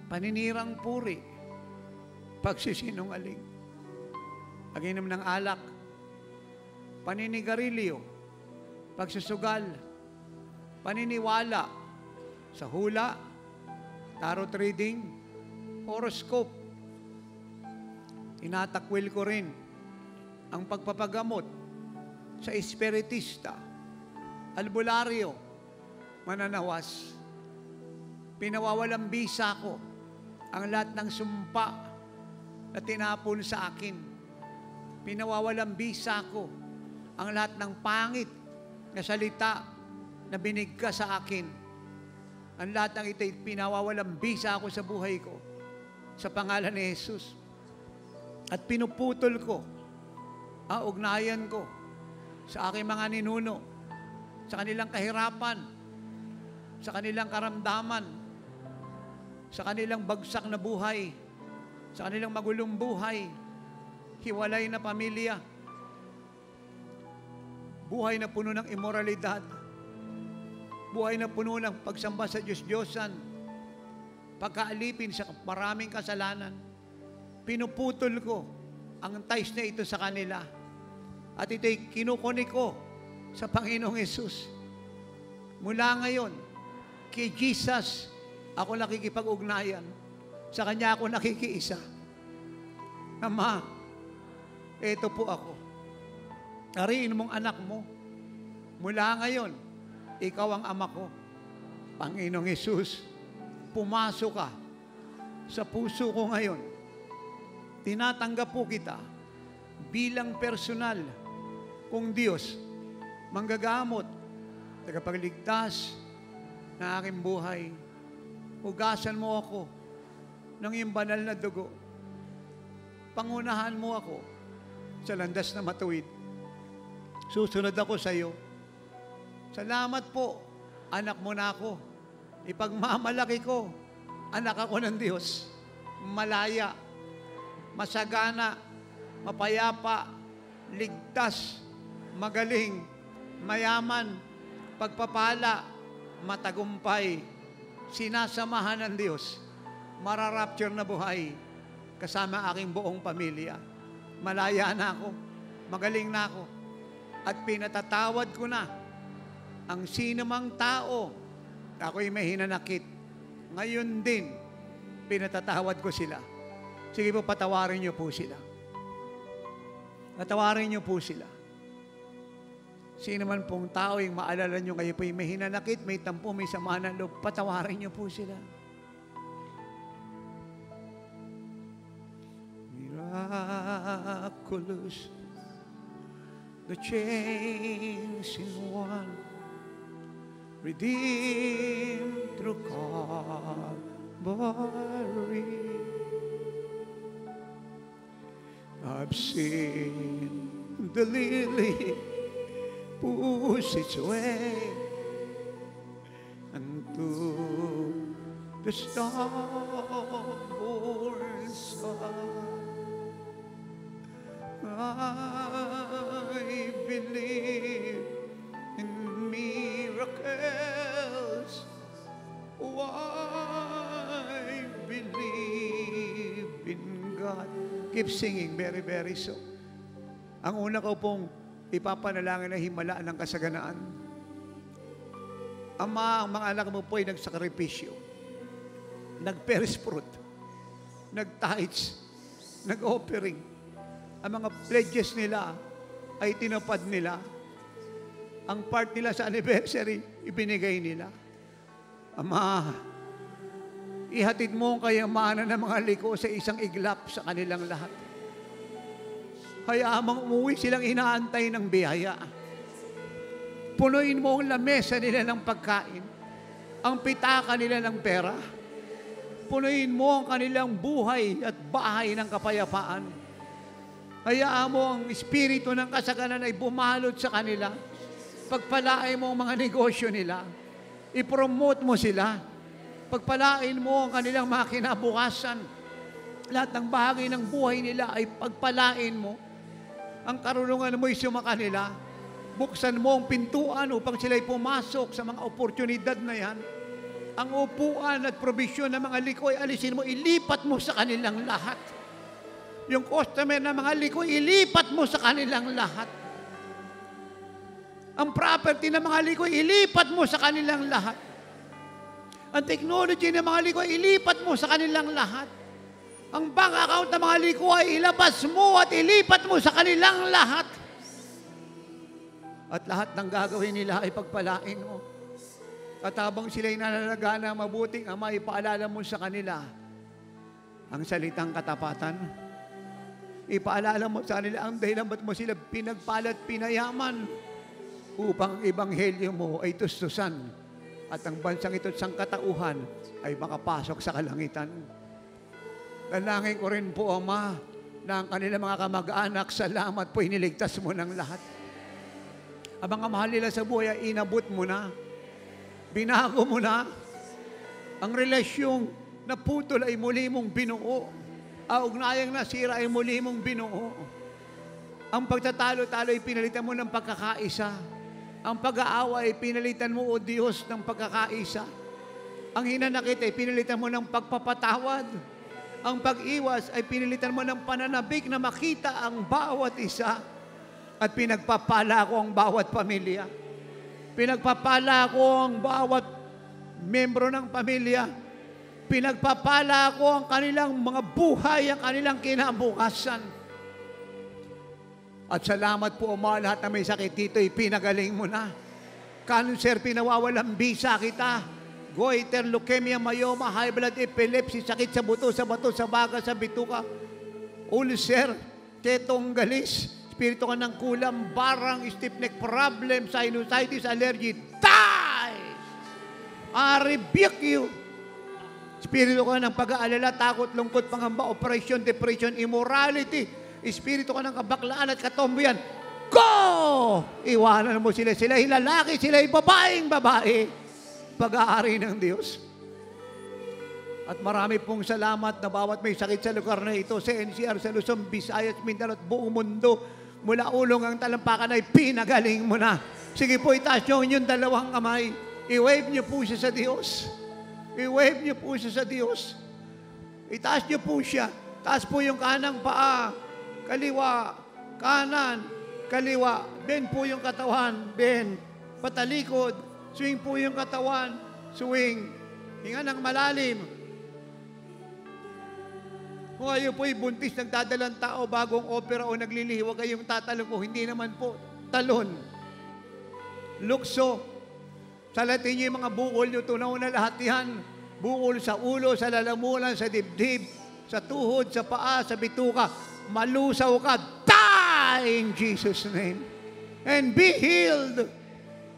paninirang puri, pagsisinungaling, aginom ng alak, paninigarilyo, pagsusugal, paniniwala sa hula, tarot reading, horoscope. Tinatakwil ko rin ang pagpapagamot sa espiritista, albularyo, mananawas. Pinawawalang bisa ko ang lahat ng sumpa na tinapon sa akin. Pinawawalang bisa ko ang lahat ng pangit na salita na binigka sa akin. Ang lahat ng ito'y pinawawalang bisa ako sa buhay ko sa pangalan ni Jesus. At pinuputol ko ang ugnayan ko sa aking mga ninuno, sa kanilang kahirapan, sa kanilang karamdaman, sa kanilang bagsak na buhay, sa kanilang magulong buhay, hiwalay na pamilya, buhay na puno ng imoralidad, buhay na puno ng pagsamba sa Diyos-Diyosan, pagkaalipin sa maraming kasalanan, pinuputol ko ang ties na ito sa kanila. At ito'y kinukuni ko sa Panginoong Yesus. Mula ngayon, kay Jesus, ako nakikipag-ugnayan. Sa Kanya ako nakikiisa. Ama, ito po ako. Ariin mong anak mo. Mula ngayon, ikaw ang ama ko. Panginoong Yesus, pumasok ka sa puso ko ngayon. Tinatanggap po kita bilang personal kung Diyos, manggagamot, tagapagligtas na aking buhay. Hugasan mo ako ng iyong banal na dugo. Pangunahan mo ako sa landas na matuwid. Susunod ako sa iyo. Salamat po, anak mo na ako. Ipagmamalaki ko, anak ako ng Diyos. Malaya, masagana, mapayapa, ligtas, magaling, mayaman, pagpapala, matagumpay, sinasamahan ng Diyos, mararapture na buhay kasama aking buong pamilya. Malaya na ako, magaling na ako, at pinatatawad ko na ang sinumang tao ako'y may hinanakit. Ngayon din, pinatatawad ko sila. Sige po, patawarin niyo po sila. Patawarin niyo po sila. Sino man pong tao yung maalala nyo kayo po may hinanakit, may tampo, may sama ng loob, patawarin niyo po sila. Miraculous, the chains in one, redeemed through Calvary. I've seen the lily push its way unto the starborn sun. I believe in miracles. Oh, I believe in God. Keep singing, very, very so. Ang una ko pong ipapanalangin na himalaan ng kasaganaan. Ama, ang mga anak mo po ay nagsakripisyo. Nag-peris fruit. Nag-tithes. Nag-offering. Ang mga pledges nila ay tinapad nila. Ang part nila sa anniversary, ibinigay nila. Ama, ihatid mo ang kayamanan ng mga liko sa isang iglap sa kanilang lahat. Kaya amang umuwi silang inaantay ng biyaya. Punuin mo ang lamesa nila ng pagkain. Ang pitaka nila ng pera. Punuin mo ang kanilang buhay at bahay ng kapayapaan. Hayaan mo ang espiritu ng kasaganan ay bumalot sa kanila. Pagpalain mo ang mga negosyo nila. I-promote mo sila. Pagpalain mo ang kanilang mga kinabukasan. Lahat ng bahagi ng buhay nila ay pagpalain mo. Ang karunungan mo ay sumakanila. Buksan mo ang pintuan upang sila'y pumasok sa mga oportunidad na yan. Ang upuan at probisyon ng mga likoy, alisin mo, ilipat mo sa kanilang lahat. Yung customer ng mga likoy, ilipat mo sa kanilang lahat. Ang property ng mga likoy, ilipat mo sa kanilang lahat. Ang technology ng mga likoy, ilipat mo sa kanilang lahat. Ang bank account ng mga likoy, ilabas mo at ilipat mo sa kanilang lahat. At lahat ng gagawin nila ay pagpalain mo. At habang sila'y nananagana, mabuting Ama, ipaalala mo sa kanila ang salitang katapatan. Ipaalala mo sa kanila ang dahilan ba't mo sila pinagpalat pinayaman upang ang ebanghelyo mo ay tustusan at ang bansang ito sang katauhan ay makapasok sa kalangitan. Dalangin ko rin po, Ama, na ang kanilang mga kamag-anak, salamat po, iniligtas mo ng lahat. Ang mga mahal nila sa buhay ay inabot mo na. Binago mo na. Ang relasyong naputol ay muli mong binuo. Ang ugnayang nasira ay muli mong binuo. Ang pagtatalo-talo ay pinalitan mo ng pagkakaisa. Ang pag-aawa ay pinalitan mo, O Diyos, ng pagkakaisa. Ang hinanakit ay pinalitan mo ng pagpapatawad. Ang pag-iwas ay pinalitan mo ng pananabik na makita ang bawat isa. At pinagpapala ko ang bawat pamilya. Pinagpapala ko ang bawat membro ng pamilya. Pinagpapala ko ang kanilang mga buhay, ang kanilang kinabukasan. At salamat po, Ama, lahat na may sakit dito, ipinagaling mo na. Cancer, pinawawalang bisa kita. Goiter, leukemia, myoma, high blood, epilepsy, sakit sa buto, sa bato, sa baga, sa bituka. Ulcer, tetong galis, spirito ka ng kulam, barang, stiff neck problem, sinusitis, allergy, die! I rebuke you. Espiritu ka ng pag-aalala, takot, lungkot, pangamba, operation, depression, immorality. Espiritu ka ng kabaklaan at katomboyan. Go! Iwanan mo sila. Sila lalaki, sila babaeng babae. Pag-aari ng Diyos. At marami pong salamat na bawat may sakit sa lugar na ito, sa NCR, sa Luzon, Visayas, Mindanao at buong mundo, mula ulong ang talampakan ay pinagaling mo na. Sige po, itaas nyo inyong dalawang kamay. I-wave niyo po siya sa Diyos. I-wave niyo po siya sa Diyos. Itaas niyo po siya. Taas po yung kanang paa. Kaliwa, kanan, kaliwa. Bend po yung katawan. Bend. Patalikod. Swing po yung katawan. Swing. Hinga ng malalim. Kung kayo po'y buntis, nagdadalang tao, bagong opera o naglilihi, huwag kayong tatalon ko. Hindi naman po. Talon. Lukso. Salatin niyo yung mga bukol niyo, tunaw na lahat yan. Bukol sa ulo, sa lalamunan, sa dibdib, sa tuhod, sa paa, sa bituka. Malusaw ka. Die in Jesus' name. And be healed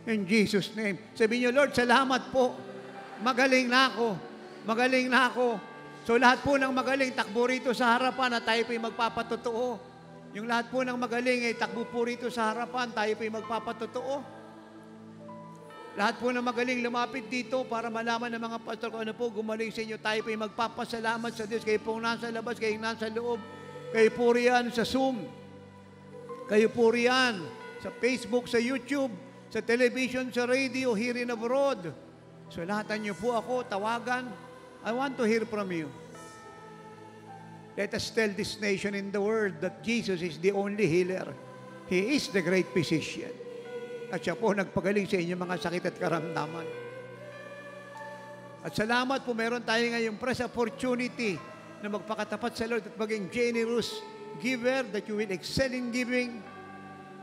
in Jesus' name. Sabi niyo, Lord, salamat po. Magaling na ako. Magaling na ako. So lahat po ng magaling, takbo rito sa harapan at tayo po'y magpapatotoo. Yung lahat po ng magaling ay takbo po rito sa harapan, tayo po'y magpapatotoo. Lahat po ng magaling lumapit dito para malaman ng mga pastor kung ano po gumaling sa inyo. Tayo po'y magpapasalamat sa Diyos. Kayo pong nasa labas, kayo nasa loob. Kayo po riyan sa Zoom. Kayo po riyan sa Facebook, sa YouTube, sa television, sa radio, here in abroad. So lahatan niyo po ako, tawagan. I want to hear from you. Let us tell this nation in the world that Jesus is the only healer. He is the great physician. At siya po nagpagaling sa inyong mga sakit at karamdaman. At salamat po, meron tayo ngayong press opportunity na magpakatapat sa Lord at maging generous giver that you will excel in giving.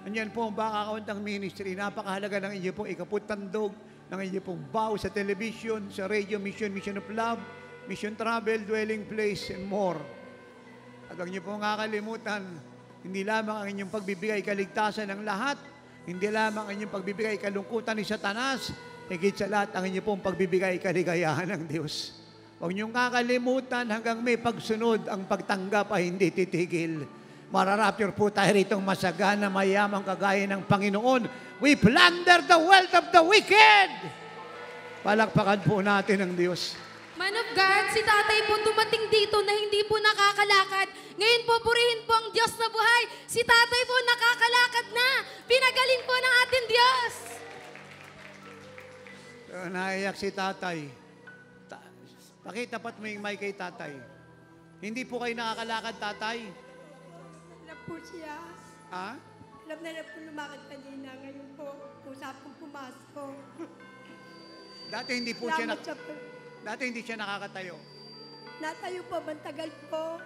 Anyan po ang baka kauntang ministry. Napakahalaga ng inyo pong ikaputandog, ng inyo pong bow sa television, sa radio, mission, mission of love, mission travel, dwelling place, and more. At huwag niyo pong kakalimutan, hindi lamang ang inyong pagbibigay kaligtasan ng lahat, hindi lamang ang inyong pagbibigay kalungkutan ni Satanas, higit sa lahat ang inyong pong pagbibigay kaligayahan ng Diyos. Huwag niyong kakalimutan hanggang may pagsunod ang pagtanggap ay hindi titigil. Mararapture po tayo ritong masagana, mayamang kagaya ng Panginoon. We plunder the wealth of the wicked. Palakpakan po natin ang Diyos. Man of God, si tatay po dumating dito na hindi po nakakalakad. Ngayon po, purihin po ang Diyos na buhay. Si tatay po nakakalakad na. Pinagaling po ng ating Diyos. So, naiyak si tatay. Ta- Pakitapat mo yung mic kay tatay. Hindi po kayo nakakalakad, tatay. Alam po siya. Ha? Alam na na po lumakad kanina. Ngayon po, usapang pumasok. Dati hindi po siya, na- siya po. Dati hindi siya nakakatayo. Natayo po, bantagal po.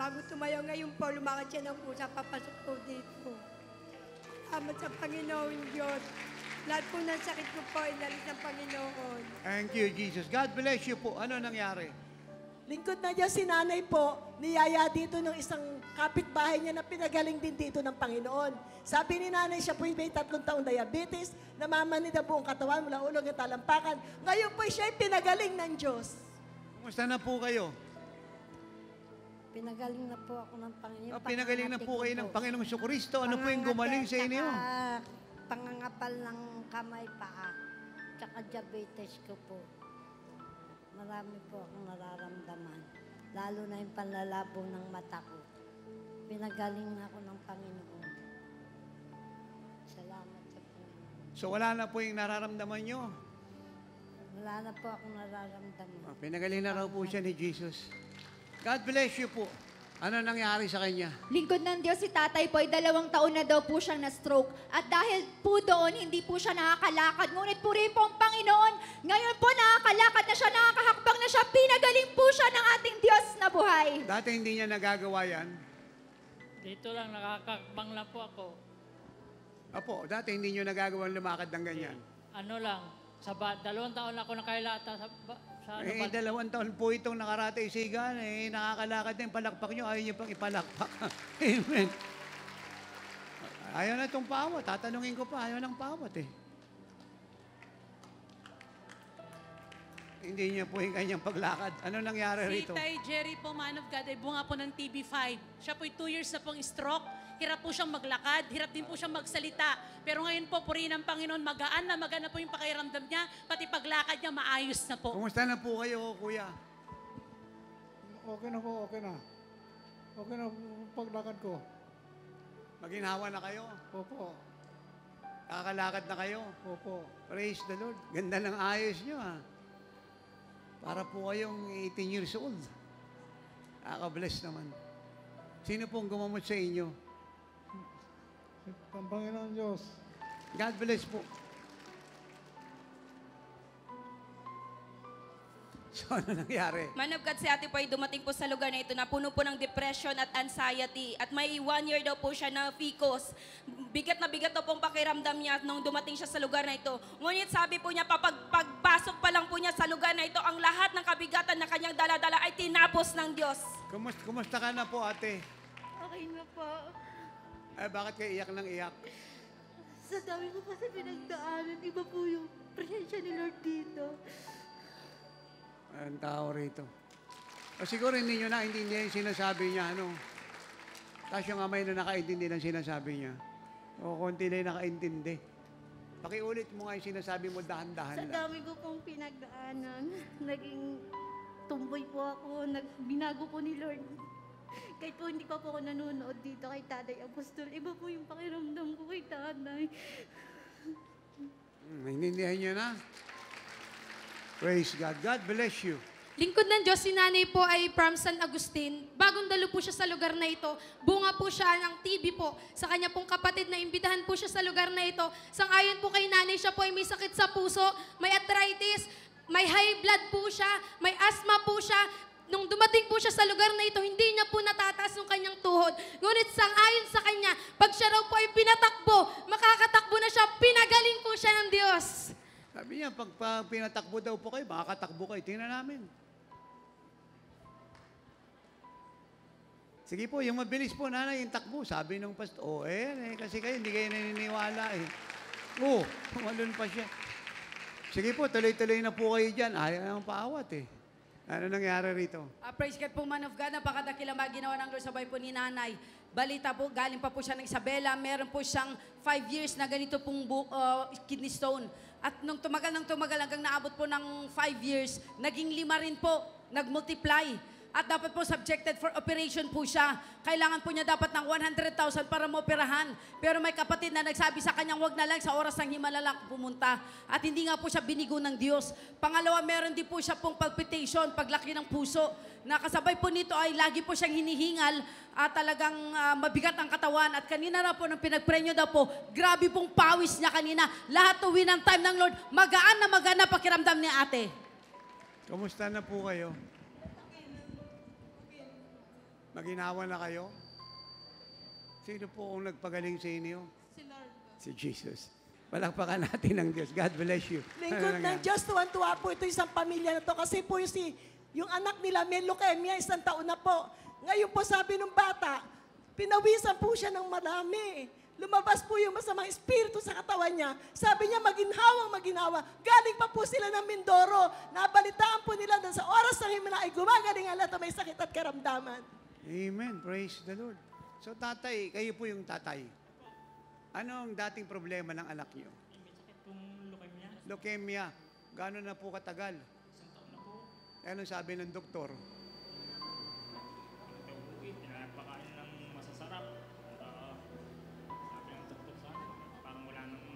Bago tumayo ngayon po, lumakad siya ng pusa, papasok po dito. Salamat sa Panginoon Diyos. Lahat po ng sakit ko po, inalis ng Panginoon. Thank you, Jesus. God bless you po. Ano nangyari? Lingkod na niya si nanay po, niyaya dito ng isang kapitbahay niya na pinagaling din dito ng Panginoon. Sabi ni nanay, siya po may tatlong taong diabetes, namamanid ang buong katawan mula ulo hanggang talampakan. Ngayon po siya ay pinagaling ng Diyos. Kumusta na po kayo? Pinagaling na po ako ng Panginoon. Oh, pinagaling na po kayo ng Panginoong Kristo. Ano po yung gumaling sa inyo? Pangangapal ng kamay, paa. Tsaka diabetes ko po. Marami po akong nararamdaman. Lalo na yung panlalabo ng mata ko. Pinagaling na ako ng Panginoon. Salamat sa Panginoon. So wala na po yung nararamdaman nyo. Wala na po akong nararamdaman. Oh, pinagaling na raw po siya ni Jesus. God bless you po. Ano nangyari sa kanya? Lingkod ng Diyos si tatay po ay dalawang taon na daw po siyang na-stroke. At dahil po doon, hindi po siya nakakalakad. Ngunit purihin po ang Panginoon. Ngayon po nakakalakad na siya, nakakahakbang na siya. Pinagaling po siya ng ating Diyos na buhay. Dati hindi niya nagagawa yan. Dito lang, nakakakbang lang po ako. Apo, dati hindi niyo nagagawa lumakad ng ganyan. Ano lang, sa ba, dalawang taon ako nakailata sa, ba- sa ano Eh, ba- dalawang taon po itong nakaratay sigan. Eh, nakakalakad din. Palakpak nyo. Ayaw nyo pang ipalakpak. <laughs> Amen. Ayaw na itong pawat. Tatanungin ko pa. Ayaw ng pawat eh. Hindi niya po yung kanyang paglakad. Ano nangyari Si rito? Tay Jerry po, man of God, ay bunga po ng TB5. Siya po'y two years na pong stroke. Hirap po siyang maglakad, hirap din po siyang magsalita. Pero ngayon po, purihin ng Panginoon, magaan na magaan na po yung pakiramdam niya, pati paglakad niya, maayos na po. Kumusta na po kayo, kuya? Okay na po, okay na. Okay na po paglakad ko. Maginhawa na kayo? Opo, Kakalakad na kayo? opo. Praise the Lord. Ganda ng ayos nyo ha. Para po kayong 18 years old. Nakaka-bless naman. Sino pong gumamot sa inyo? Ang Panginoon Diyos. God bless po. So, ano nangyari? Man of God, si ate po ay dumating po sa lugar na ito na puno po ng depression at anxiety. At may one year daw po siya na FICOS. Bigat na bigat daw pong pakiramdam niya nung dumating siya sa lugar na ito. Ngunit sabi po niya, papag, pagpasok pa lang po niya sa lugar na ito, ang lahat ng kabigatan na kanyang daladala ay tinapos ng Diyos. Kumusta, kumusta ka na po, ate? Okay na po. Eh, bakit kayo iyak ng iyak? Sa dami ko kasi pinagdaanan, iba po yung presensya ni Lord dito. Ang tao rito. O siguro hindi nyo naintindihan yung sinasabi niya, ano? Tapos yung amay na nakaintindi ng sinasabi niya. O konti na yung nakaintindi. Pakiulit mo nga yung sinasabi mo dahan-dahan Sa lang. dami ko pong pinagdaanan, naging tumboy po ako, nag, binago po ni Lord. Kahit po hindi pa po ako nanonood dito kay Tatay Apostol, iba po yung pakiramdam ko kay Tatay. Hmm, Naintindihan niyo na? Praise God. God bless you. Lingkod ng Diyos, si nanay po ay from San Agustin. Bagong dalo po siya sa lugar na ito. Bunga po siya ng TB po. Sa kanya pong kapatid na imbitahan po siya sa lugar na ito. Sangayon po kay nanay, siya po ay may sakit sa puso, may arthritis, may high blood po siya, may asthma po siya. Nung dumating po siya sa lugar na ito, hindi niya po natataas yung kanyang tuhod. Ngunit sangayon sa kanya, pag siya raw po ay pinatakbo, makakatakbo na siya, pinagaling po siya ng Diyos. Sabi niya, pag, pag pinatakbo daw po kayo, makakatakbo kayo. Tingnan namin. Sige po, yung mabilis po, nanay, yung takbo. Sabi nung pastor, oh, eh, eh, kasi kayo, hindi kayo naniniwala eh. Oh, <laughs> tumalun pa siya. Sige po, tuloy-tuloy na po kayo dyan. Ayaw ng paawat eh. Ano nangyari rito? Ah, praise God po, man of God. Napakadakila mga ginawa ng Lord sa buhay po ni nanay. Balita po, galing pa po siya ng Isabela. Meron po siyang five years na ganito pong uh, kidney stone. At nung tumagal ng tumagal hanggang naabot po ng five years, naging lima rin po, nagmultiply. At dapat po subjected for operation po siya. Kailangan po niya dapat ng 100,000 para maoperahan. Pero may kapatid na nagsabi sa kanyang wag na lang sa oras ng himala lang pumunta. At hindi nga po siya binigo ng Diyos. Pangalawa, meron din po siya pong palpitation, paglaki ng puso. Nakasabay po nito ay lagi po siyang hinihingal at talagang ah, mabigat ang katawan. At kanina na po nang pinagprenyo daw po, grabe pong pawis niya kanina. Lahat tuwi ng time ng Lord, magaan na magaan na pakiramdam ni ate. Kumusta na po kayo? Maginawa na kayo? Sino po ang nagpagaling sa inyo? Si Lord. Si Jesus. Palakpakan natin ng Diyos. God bless you. Lingkod Ano ng Diyos, tuwan-tuwa po ito isang pamilya na to. Kasi po yung, si, yung anak nila may leukemia, isang taon na po. Ngayon po sabi ng bata, pinawisan po siya ng marami. Lumabas po yung masamang espiritu sa katawan niya. Sabi niya, maginhawang maginhawa. Galing pa po sila ng Mindoro. Nabalitaan po nila na sa oras ng himala ay gumagaling ang lahat na may sakit at karamdaman. Amen. Praise the Lord. So tatay, kayo po yung tatay. Ano ang dating problema ng anak niyo? Leukemia. Gano'n na po katagal? Anong sabi ng doktor? Pinapakain ng masasarap. Uh, sabi ng doktor sa akin, parang wala nang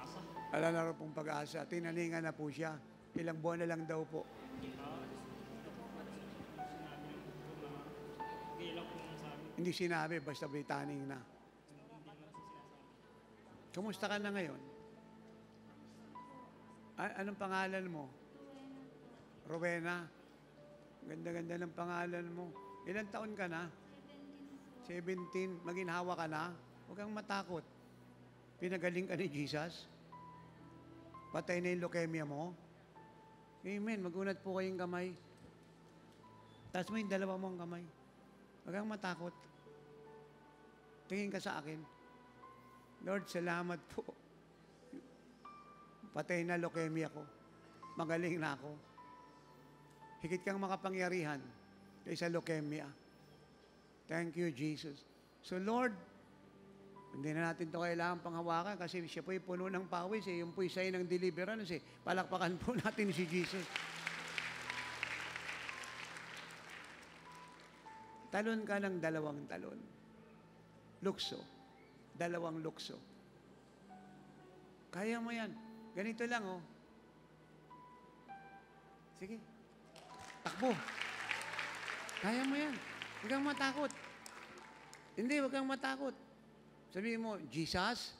asa. Wala na rin pong pag-asa. Tinaningan na po siya. Ilang buwan na lang daw po. Hindi Hindi sinabi, basta may taning na. Kumusta ka na ngayon? A- anong pangalan mo? Rowena. Ganda-ganda ng pangalan mo. Ilan taon ka na? 17. Maginhawa ka na? Huwag kang matakot. Pinagaling ka ni Jesus? Patay na yung leukemia mo? Amen. Magunat po kayong kamay. Tapos mo yung dalawa mong kamay. Huwag kang matakot. Tingin ka sa akin. Lord, salamat po. Patay na leukemia ko. Magaling na ako. Higit kang makapangyarihan kaysa leukemia. Thank you, Jesus. So Lord, hindi na natin ito kailangan panghawakan kasi siya po'y puno ng pawis eh. Yung po'y sign ng deliverance eh. Palakpakan po <laughs> natin si Jesus. Talon ka ng dalawang talon. Lukso. Dalawang lukso. Kaya mo yan. Ganito lang, oh. Sige. Takbo. Kaya mo yan. Huwag kang matakot. Hindi, huwag kang matakot. Sabihin mo, Jesus.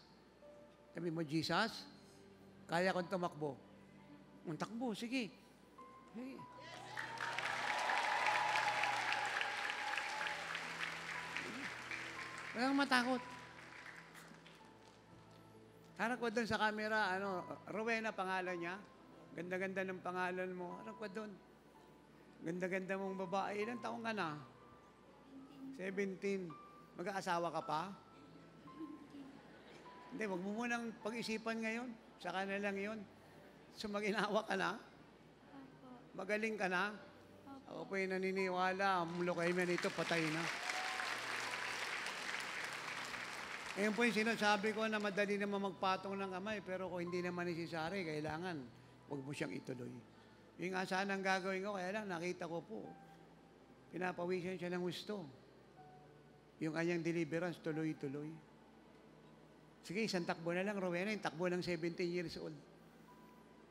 Sabihin mo, Jesus. Kaya kong tumakbo. Ang takbo, sige. Sige. Huwag kang matakot. Harap ko doon sa camera, ano, Rowena pangalan niya. Ganda-ganda ng pangalan mo. Harap ko doon. Ganda-ganda mong babae. Ilang taong ka na? 17. Mag-aasawa ka pa? Hindi, wag mo munang pag-isipan ngayon. Saka na lang yun. So maginawa ka na? Magaling ka na? Ako po yung naniniwala. Ang leukemia nito, patay na. Ngayon po yung sinasabi ko na madali naman magpatong ng kamay, pero kung hindi naman necessary, kailangan huwag mo siyang ituloy. Yung nga sana ang gagawin ko, kaya lang nakita ko po, pinapawisan siya ng gusto. Yung kanyang deliverance, tuloy-tuloy. Sige, isang takbo na lang, Rowena, yung takbo ng 17 years old.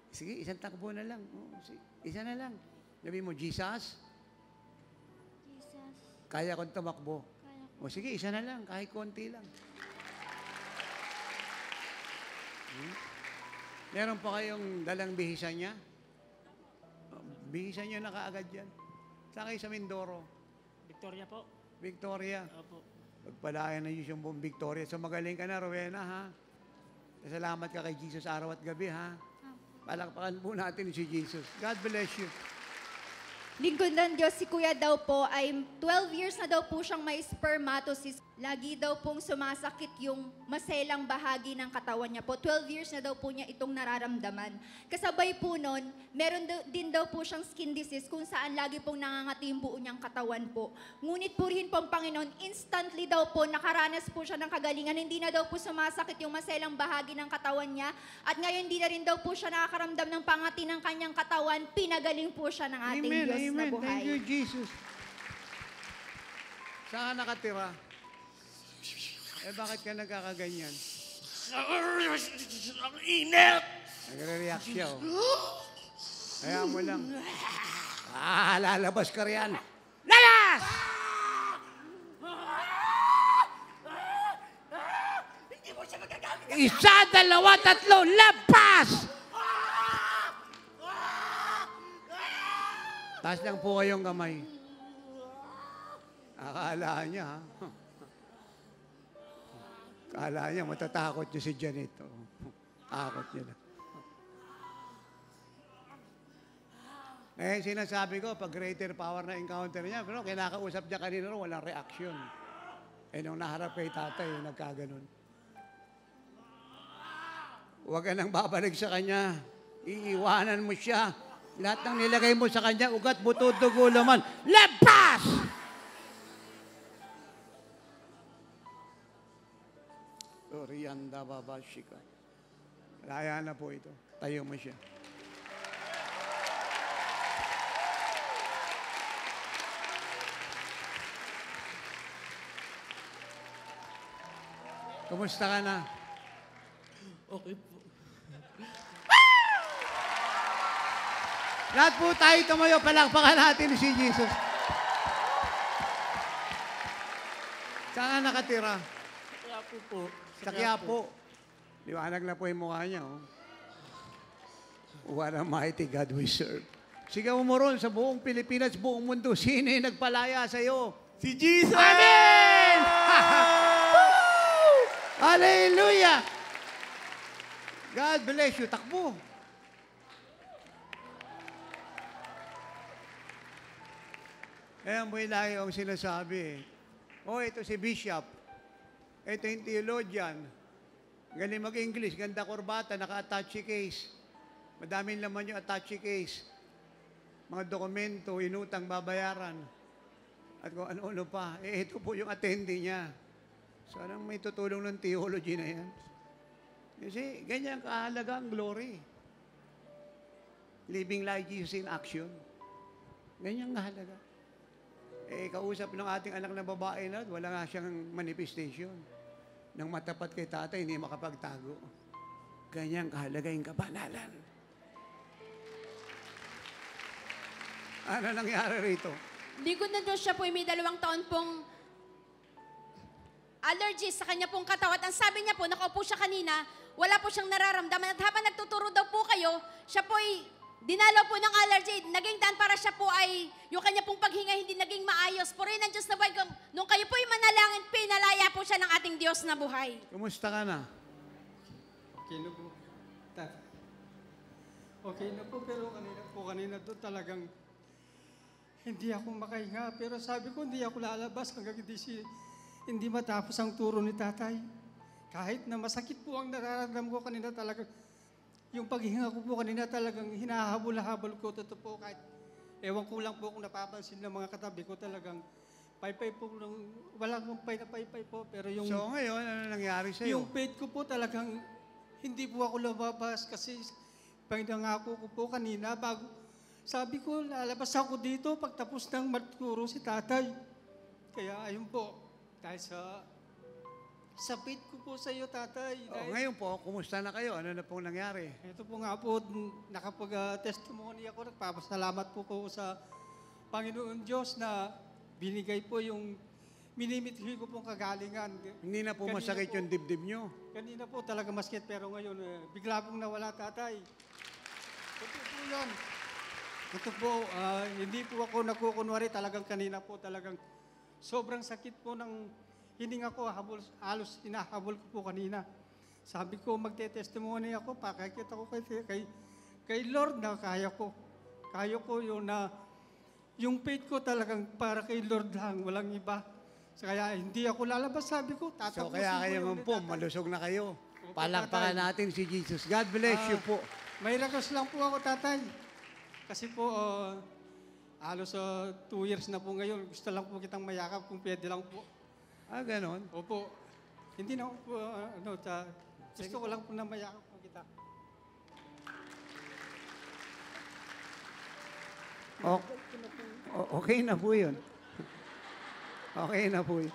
Sige, isang takbo na lang. Oh, sige, isa na lang. Sabi mo, Jesus, Jesus, kaya kong tumakbo. kaya O sige, isa na lang, kahit konti lang. Hmm? Meron pa kayong dalang bihisan niya? Oh, Bihisan niyo na kaagad yan. Saan kayo sa Mindoro? Victoria po. Victoria. Opo. Pagpalayan na yung buong Victoria. So magaling ka na, Rowena, ha? Salamat ka kay Jesus araw at gabi, ha? Palakpakan po natin si Jesus. God bless you. Lingkod ng Diyos, si Kuya daw po ay 12 years na daw po siyang may spermatosis. Lagi daw pong sumasakit yung maselang bahagi ng katawan niya po. 12 years na daw po niya itong nararamdaman. Kasabay po nun, meron din daw po siyang skin disease kung saan lagi pong nangangati yung buo niyang katawan po. Ngunit purihin po ang Panginoon, instantly daw po nakaranas po siya ng kagalingan. Hindi na daw po sumasakit yung maselang bahagi ng katawan niya. At ngayon, hindi na rin daw po siya nakakaramdam ng pangati ng kanyang katawan. Pinagaling po siya ng ating Amen, Diyos na amen. buhay. Thank you, Jesus. Saan ka nakatira? Eh, bakit ka nagkakaganyan? Ang init! Nagre-react siya, oh. Kaya mo lang. Ah, lalabas ka riyan. Layas! Isa, dalawa, tatlo, labas! Taas lang po kayong kamay. Akala niya, ha? Akala niya, matatakot niyo si Janito. Akot niya na. Eh, sinasabi ko, pag greater power na encounter niya, pero kinakausap niya kanina rin, walang reaction. Eh, nung naharap kay tatay, nagkaganon. Huwag ka nang babalik sa kanya. Iiwanan mo siya. Lahat ng nilagay mo sa kanya, ugat, buto, dugo, laman. Lepas! Orianda babashika. Laya na po ito. Tayo mo siya. Kumusta ka na? Okay po. Lahat po tayo tumayo, palakpakan natin si Jesus. Saan ka nakatira? Po po. Sa Quiapo. Liwanag na po yung mukha niya. Oh. What a mighty God we serve. Sigaw mo ron sa buong Pilipinas, buong mundo. Sino yung nagpalaya sa iyo? Si Jesus! Amen! <laughs> Hallelujah! God bless you. Takbo. Ayan mo yung lagi ang sinasabi. Oh, ito si Bishop. Ito yung theologian. Galing mag-English, ganda korbata, naka-attache case. Madaming laman yung attache case. Mga dokumento, inutang babayaran. At kung ano-ano pa. Eh, ito po yung attendee niya. Sana may tutulong ng theology na yan. Kasi ganyan kahalaga ang glory. Living like Jesus in action. Ganyan kahalaga. Eh, kausap ng ating anak na babae na, wala nga siyang manifestation. Nang matapat kay tatay, hindi makapagtago. Ganyan kahalaga yung kabanalan. Ano nangyari rito? Lingkod ng Diyos siya po ay may dalawang taon pong allergies sa kanya pong katawan. Ang sabi niya po, nakaupo siya kanina, wala po siyang nararamdaman. At habang nagtuturo daw po kayo, siya po ay dinalaw po ng allergy. Naging daan para siya po ay, yung kanya pong paghinga hindi naging maayos. Puri ng Diyos na buhay. Kung- Nung kayo po ay manalangin, pinalaya po siya ng ating Diyos na buhay. Kumusta ka na? Okay na po. Okay na po, pero kanina po, kanina to talagang hindi ako makahinga. Pero sabi ko, hindi ako lalabas hanggang hindi, si, hindi matapos ang turo ni tatay. Kahit na masakit po ang nararamdaman ko kanina talagang, yung paghinga ko po kanina talagang hinahabol-habol ko. Totoo po, kahit ewan ko lang po kung napapansin ng mga katabi ko talagang paypay po lang, walang pay na paypay po. Pero yung, So ngayon, ano nangyari sa'yo? yung faith ko po talagang hindi po ako lumabas kasi pinangako ko po kanina bago sabi ko lalabas ako dito pagtapos ng maturo si tatay. Kaya ayun po, dahil sa sa faith ko po sa iyo tatay. Oh, dahil- ngayon po, kumusta na kayo? Ano na pong nangyari? ito po nga po, nakapag-testimony ako, nagpapasalamat po ko sa Panginoon Diyos na binigay po yung minimithi ko pong kagalingan. Hindi na po Kanina masakit po- yung dibdib nyo. Kanina po talaga masakit pero ngayon eh, bigla pong nawala tatay. Totoo po yun. Ito po, ah, hindi po ako nagkukunwari talagang kanina po talagang sobrang sakit po ng hininga ko, habol, halos hinahabol ko po kanina. Sabi ko, magte-testimony ako, pakakita ko kay, kay, kay Lord na kaya ko. Kaya ko yun na yung faith ko talagang para kay Lord lang, walang iba. Kaya hindi ako lalabas, sabi ko, So tatapusin kaya ko kayo ni po, malusog na kayo. Opo, Palakpakan natin si Jesus. God bless you Ah, po. May request lang po ako, tatay. Kasi po, uh, halos uh, two years na po ngayon. Gusto lang po kitang mayakap kung pwede lang po. Ah, ganon? Opo. Hindi na po, uh, ano, ta, gusto ko lang po na mayakap po kita. O- o- okay na po yun. Okay na po yun.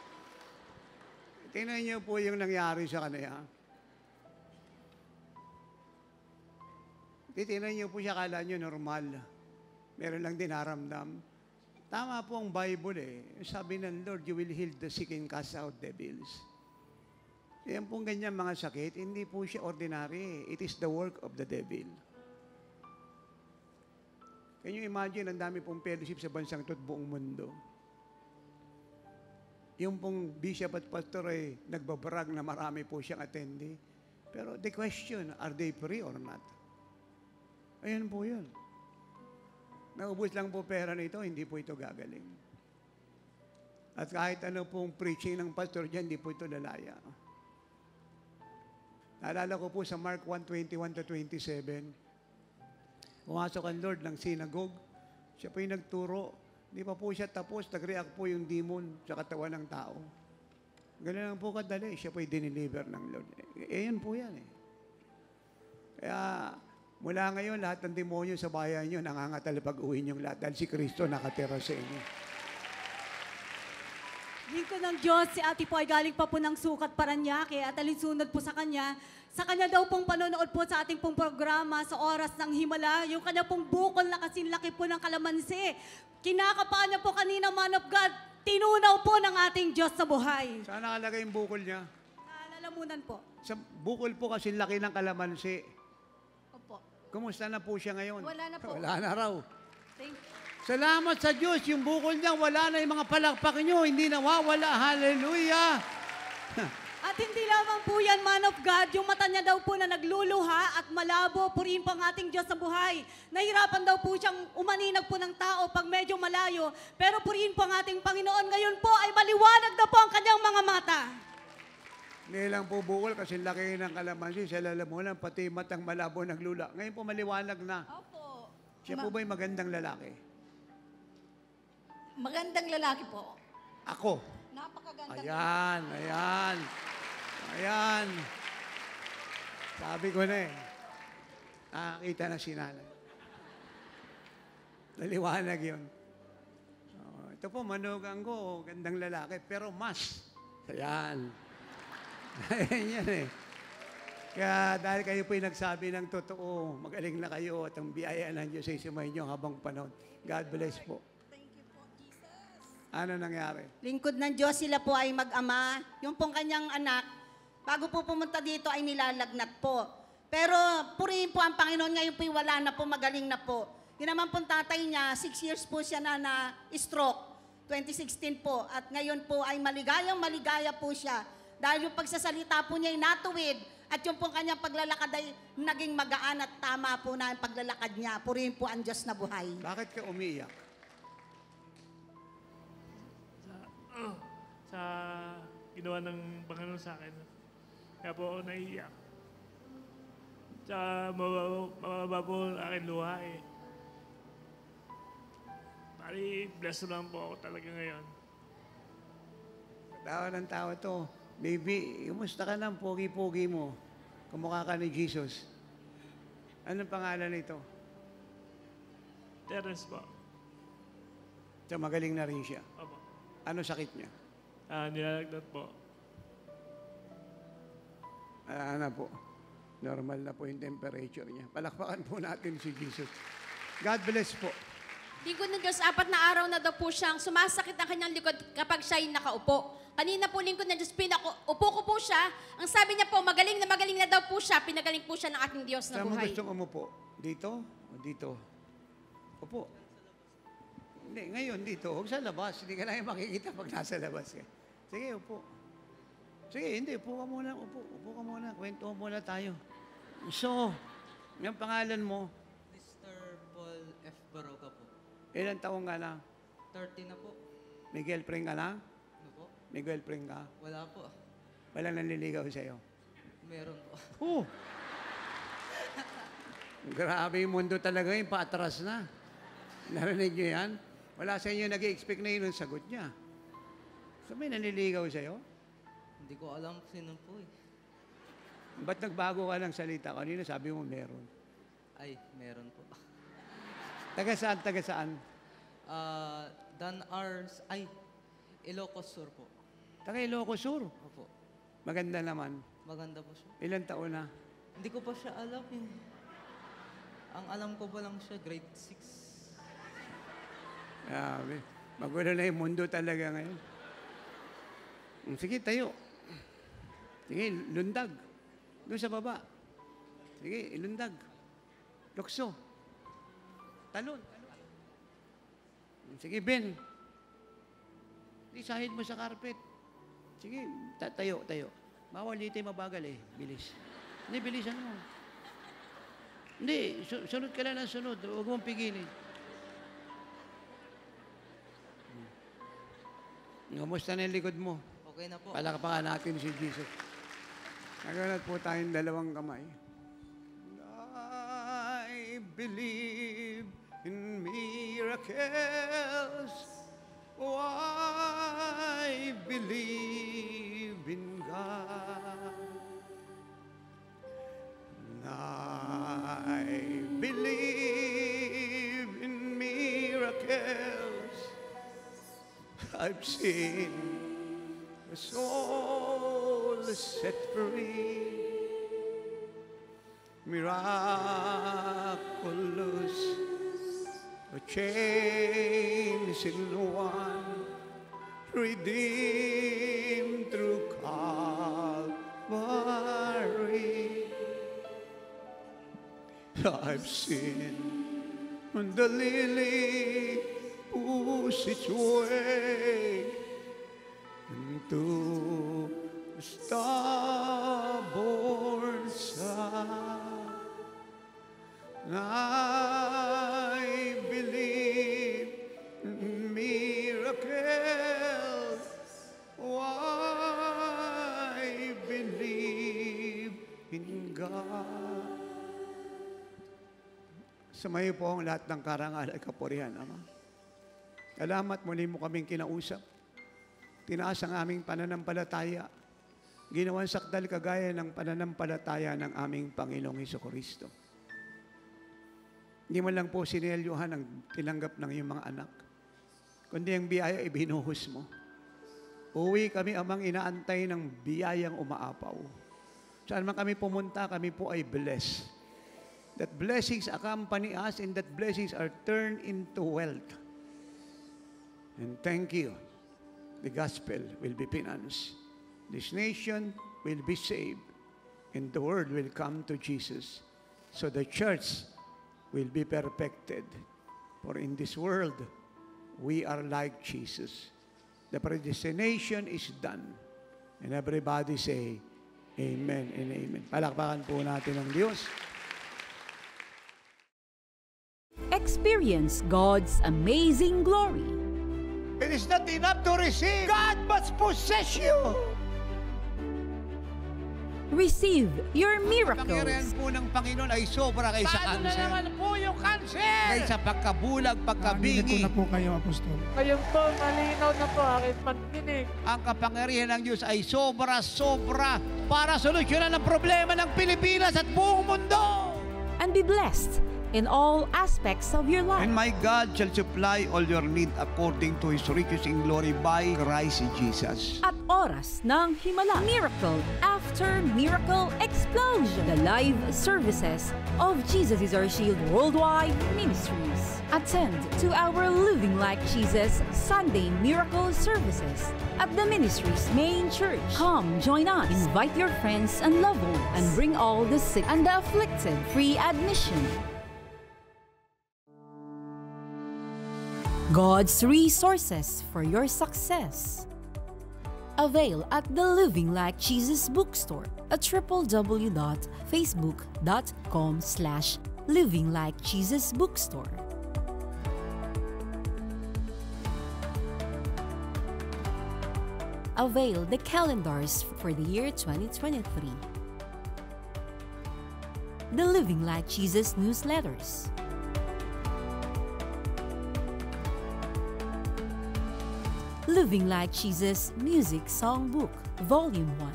Tingnan niyo po yung nangyari sa kanila. Titingnan niyo po siya, kala niyo normal. Meron lang dinaramdam. Tama po ang Bible eh. Sabi ng Lord, you will heal the sick and cast out devils. Yan pong ganyan mga sakit, hindi po siya ordinary. It is the work of the devil. Can you imagine, ang dami pong fellowship sa bansang ito buong mundo. Yung pong bishop at pastor ay nagbabrag na marami po siyang attendee. Pero the question, are they free or not? Ayun po yun. Naubos lang po pera nito, hindi po ito gagaling. At kahit ano pong preaching ng pastor dyan, hindi po ito lalaya. Naalala ko po sa Mark 1:21 to 27, pumasok ang Lord ng synagogue. Siya po yung nagturo. Hindi pa po siya tapos, nag-react po yung demon sa katawan ng tao. Ganun lang po kadali. Siya po yung diniliver ng Lord. Eh, yan po yan eh. Kaya, mula ngayon, lahat ng demonyo sa bayan nyo, nangangatal pag uwi nyo lahat dahil si Kristo nakatira sa inyo. Lingkod ng Diyos, si ate po ay galing pa po ng sukat Paranaque at alinsunod po sa kanya. Sa kanya daw pong panonood po sa ating pong programa sa oras ng Himala, yung kanya pong bukol na kasing laki po ng kalamansi. Kinakapaan niya po kanina, man of God, tinunaw po ng ating Diyos sa buhay. Saan nakalagay yung bukol niya? Lalamunan po. Sa bukol po kasi laki ng kalamansi. Kumusta na po siya ngayon? Wala na po. Wala na raw. Thank you. Salamat sa Diyos, yung bukol niya, wala na yung mga palakpak niyo, hindi nawawala. Hallelujah! <laughs> At hindi lamang po yan, man of God, yung mata niya daw po na nagluluha at malabo, purihin po ang ating Diyos sa buhay. Nahirapan daw po siyang umaninag po ng tao pag medyo malayo, pero purihin po ang ating Panginoon. Ngayon po ay maliwanag na po ang kanyang mga mata. Hindi lang po bukol kasi laki ng kalamansi, sa lalamunan, pati matang malabo naglula. Ngayon po maliwanag na. Opo. Siya po ba'y magandang lalaki? Magandang lalaki po. Ako. Napakaganda. Ayan, ayan. Ayan. Sabi ko na eh. Nakakita na si nanay. Naliwanag yun. So, ito po, manugang ko, gandang lalaki, pero mas. Ayan. Ayan <laughs> yan eh. Kaya dahil kayo po yung nagsabi ng totoo, magaling na kayo at ang biyaya ng Diyos ay sumay niyo habang panahon. God bless po. Ano nangyari? Lingkod ng Diyos, sila po ay mag-ama. Yung pong kanyang anak, bago po pumunta dito ay nilalagnat po. Pero purihin po ang Panginoon, ngayon po wala na po, magaling na po. Yun naman pong tatay niya, six years po siya na na-stroke, 2016 po. At ngayon po ay maligayang maligaya po siya. Dahil yung pagsasalita po niya ay natuwid. At yung pong kanyang paglalakad ay naging magaan at tama po na ang paglalakad niya. Purihin po ang Diyos na buhay. Bakit ka umiiyak? sa ginawa ng Panginoon sa akin. Kaya po ako naiiyak. Sa mababa, mababa po ang aking luha eh. Bali, blessed lang po ako talaga ngayon. Tawa ng tao to. Baby, kumusta ka ng pogi-pogi mo? Kumukha ka ni Jesus. Anong pangalan nito? Terence po. So magaling na rin siya. Opo. Ano sakit niya? Ah, nilalagnat po. Ah, ano po? Normal na po yung temperature niya. Palakpakan po natin si Jesus. God bless po. Lingkod ng Diyos, apat na araw na daw po siyang sumasakit ang kanyang likod kapag siya'y nakaupo. Kanina po lingkod ng Diyos, pinako, upo ko po siya. Ang sabi niya po, magaling na magaling na daw po siya. Pinagaling po siya ng ating Diyos na Saan mo buhay. gustong umupo? Dito o dito? Upo. Hindi, ngayon dito. Huwag sa labas. Hindi ka na makikita pag nasa labas ka. Sige, upo. Sige, hindi. Upo ka muna. Upo. Upo ka muna. Kwento muna tayo. So, yung pangalan mo, Mr. Paul F. Baroka po. ilang taong ka na? 30 na po. May girlfriend ka na? May girlfriend ka? Wala po. Walang nanliligaw sa'yo? Meron po. Oh! Grabe yung mundo talaga yun, paatras na. Narinig niyo yan? Wala sa inyo nag expect na yun ang sagot niya. So may nanliligaw sa'yo? Hindi ko alam sino po eh. Ba't nagbago ka ng salita? Kanina sabi mo meron. Ay, meron po. Taga saan, taga saan? Ah, Dan Ars, ay, Ilocos Sur po. Taga Ilocos Sur. Opo. Maganda naman. Maganda po siya. Ilang taon na? Hindi ko pa siya alam eh. Ang alam ko pa lang siya, grade 6. Grabe. Magulo na yung mundo talaga ngayon. Mm, Sige, tayo. Sige, lundag. Doon sa baba. Sige, ilundag. Lukso. Talon. Mm, Sige, Ben. Isahid mo sa carpet. Sige, ta- tayo, tayo. Bawal dito yung mabagal eh. Bilis. Hindi, bilisan mo. Hindi, su- sunod ka lang ng sunod. Huwag mong pigilin. Hmm. Kamusta na yung likod mo? Okay na po. Palakpakan natin si Jesus. Naganat po tayong dalawang kamay. I believe in miracles. Oh, I believe in God. I believe in miracles. I've seen the soul set free. Miraculous, chains in one, redeemed through Calvary. I've seen the lily push its way into the starborn sun. I Sumayo po ang lahat ng karangal at kapurihan, Ama. Salamat muli mo kaming kinausap. Tinaas ang aming pananampalataya. Ginawang sakdal kagaya ng pananampalataya ng aming Panginoong Heso Kristo. Hindi mo lang po sinelyuhan ang tinanggap ng iyong mga anak. Kundi ang biyaya ibinuhos mo. Uwi kami amang inaantay ng biyayang umaapaw. Saan man kami pumunta, kami po ay blessed. That blessings accompany us and that blessings are turned into wealth. And thank you. The gospel will be pronounced. This nation will be saved. And the world will come to Jesus. So the church will be perfected. For in this world, we are like Jesus. The predestination is done. And everybody say, Amen and Amen. Palakpakan po natin ang Diyos. Experience God's amazing glory. It is not enough to receive. God must possess you. Receive your miracles. po ng Panginoon ay sobra kaysa Paano na cancer. naman po yung cancer? Kaysa pagkabulag, pagkabingi. po kayo, Apostol. Ngayon po, malinaw na po aking pandinig. Ang kapangyarihan ng Diyos ay sobra-sobra para solusyonan ang problema ng Pilipinas at buong mundo. And be blessed in all aspects of your life. And my God shall supply all your need according to His riches in glory by Christ Jesus. At oras ng Himala. Miracle after miracle explosion. The live services of Jesus is Our Shield Worldwide Ministries. Attend to our Living Like Jesus Sunday Miracle Services at the ministry's main church. Come, join us. Invite your friends and loved ones and bring all the sick and the afflicted. Free admission. God's resources for your success. Avail at the Living Like Jesus bookstore at www.facebook.com slash Living Like Jesus bookstore. Avail the calendars for the year 2023. The Living Like Jesus newsletters. Living Like Jesus Music Songbook, Volume 1.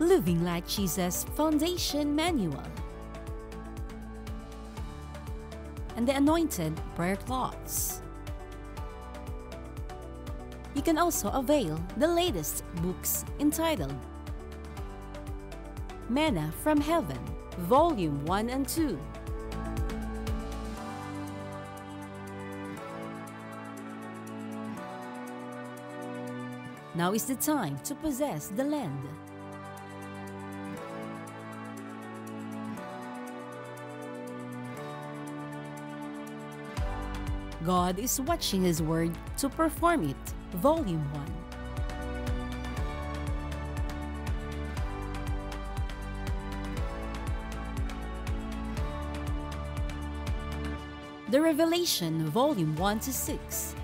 Living Like Jesus Foundation Manual. And the Anointed Prayer Cloths. You can also avail the latest books entitled Manna from Heaven, Volume 1 and 2. Now is the time to possess the land. God is watching His word to perform it Volume 1. The Revelation, Volume 1 to 6.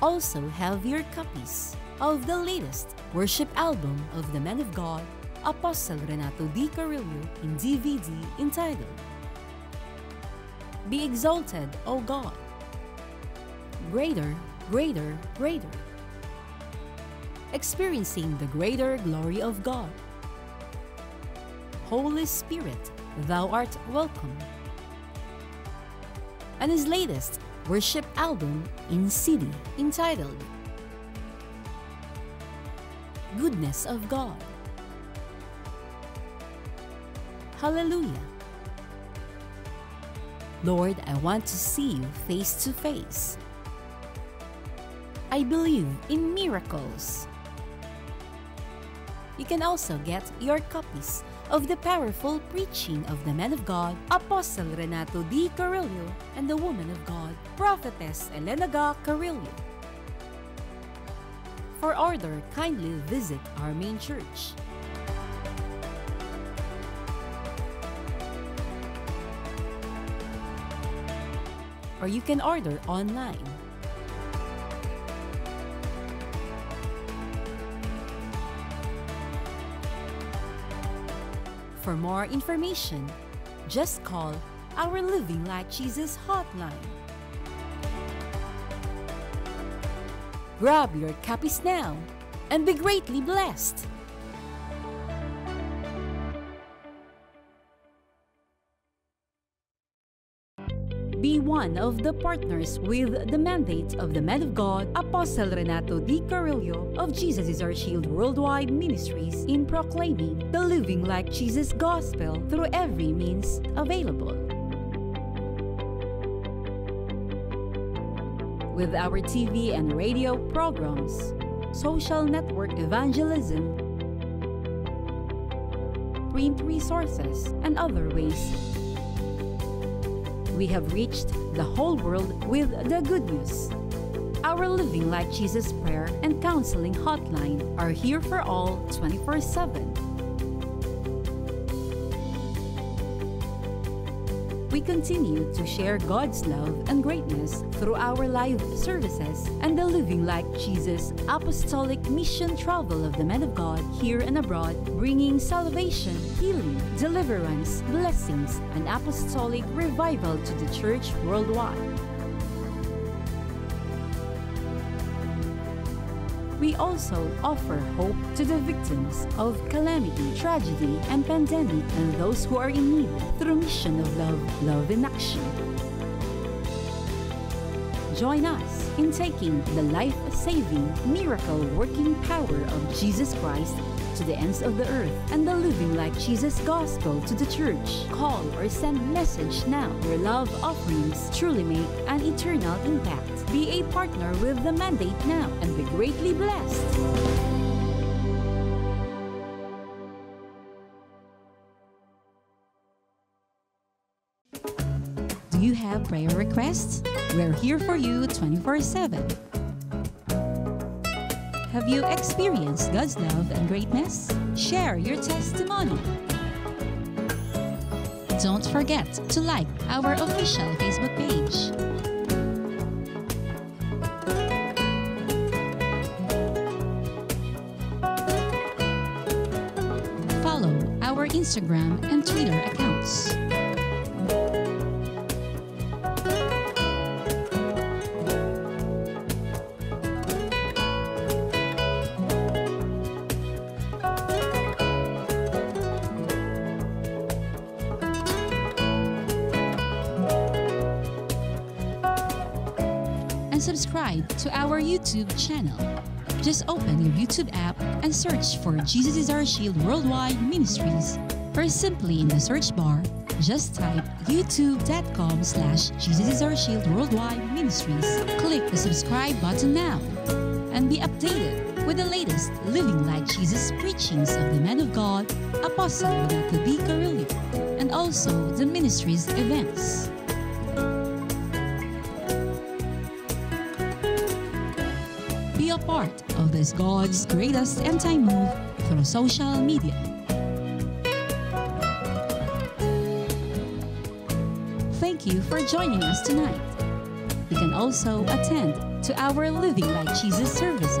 Also have your copies of the latest worship album of the man of God, Apostle Renato D. Carillo, in DVD entitled Be Exalted, O God. Greater, greater, greater. Experiencing the greater glory of God. Holy Spirit, thou art welcome. And his latest worship album in CD entitled Goodness of God. Hallelujah. Lord, I want to see you face to face. I believe in miracles. You can also get your copies of the powerful preaching of the man of God, Apostle Renato D. Carillo, and the woman of God, Prophetess Elena Ga Carillo. For order, kindly visit our main church. Or you can order online. For more information, just call our Living Like Jesus hotline. Grab your copies now and be greatly blessed. One of the partners with the mandate of the man of God, Apostle Renato Di Carillo of Jesus is Our Shield Worldwide Ministries in proclaiming the living like Jesus gospel through every means available. With our TV and radio programs, social network evangelism, print resources, and other ways we have reached the whole world with the good news. Our Living Like Jesus prayer and counseling hotline are here for all 24 7. Continue to share God's love and greatness through our live services and the Living Like Jesus Apostolic Mission Travel of the Men of God here and abroad, bringing salvation, healing, deliverance, blessings, and apostolic revival to the church worldwide. We also offer hope to the victims of calamity, tragedy, and pandemic and those who are in need through Mission of Love, Love in Action. Join us in taking the life saving, miracle working power of Jesus Christ to the ends of the earth and the living like Jesus gospel to the church. Call or send message now. Your love offerings truly make an eternal impact. Be a partner with the mandate now and be greatly blessed. Do you have prayer requests? We're here for you 24 7. Have you experienced God's love and greatness? Share your testimony. Don't forget to like our official Facebook page. Instagram and Twitter accounts. and subscribe to our YouTube channel. Just open your YouTube app and search for Jesus is Our Shield Worldwide Ministries. Or simply in the search bar, just type youtube.com slash Jesus is Our Shield Worldwide Ministries. Click the subscribe button now and be updated with the latest Living Like Jesus preachings of the man of God, Apostle Renato D. Carillo, and also the ministry's events. Be a part of this God's greatest end time move through social media. You for joining us tonight. You can also attend to our Living Like Jesus service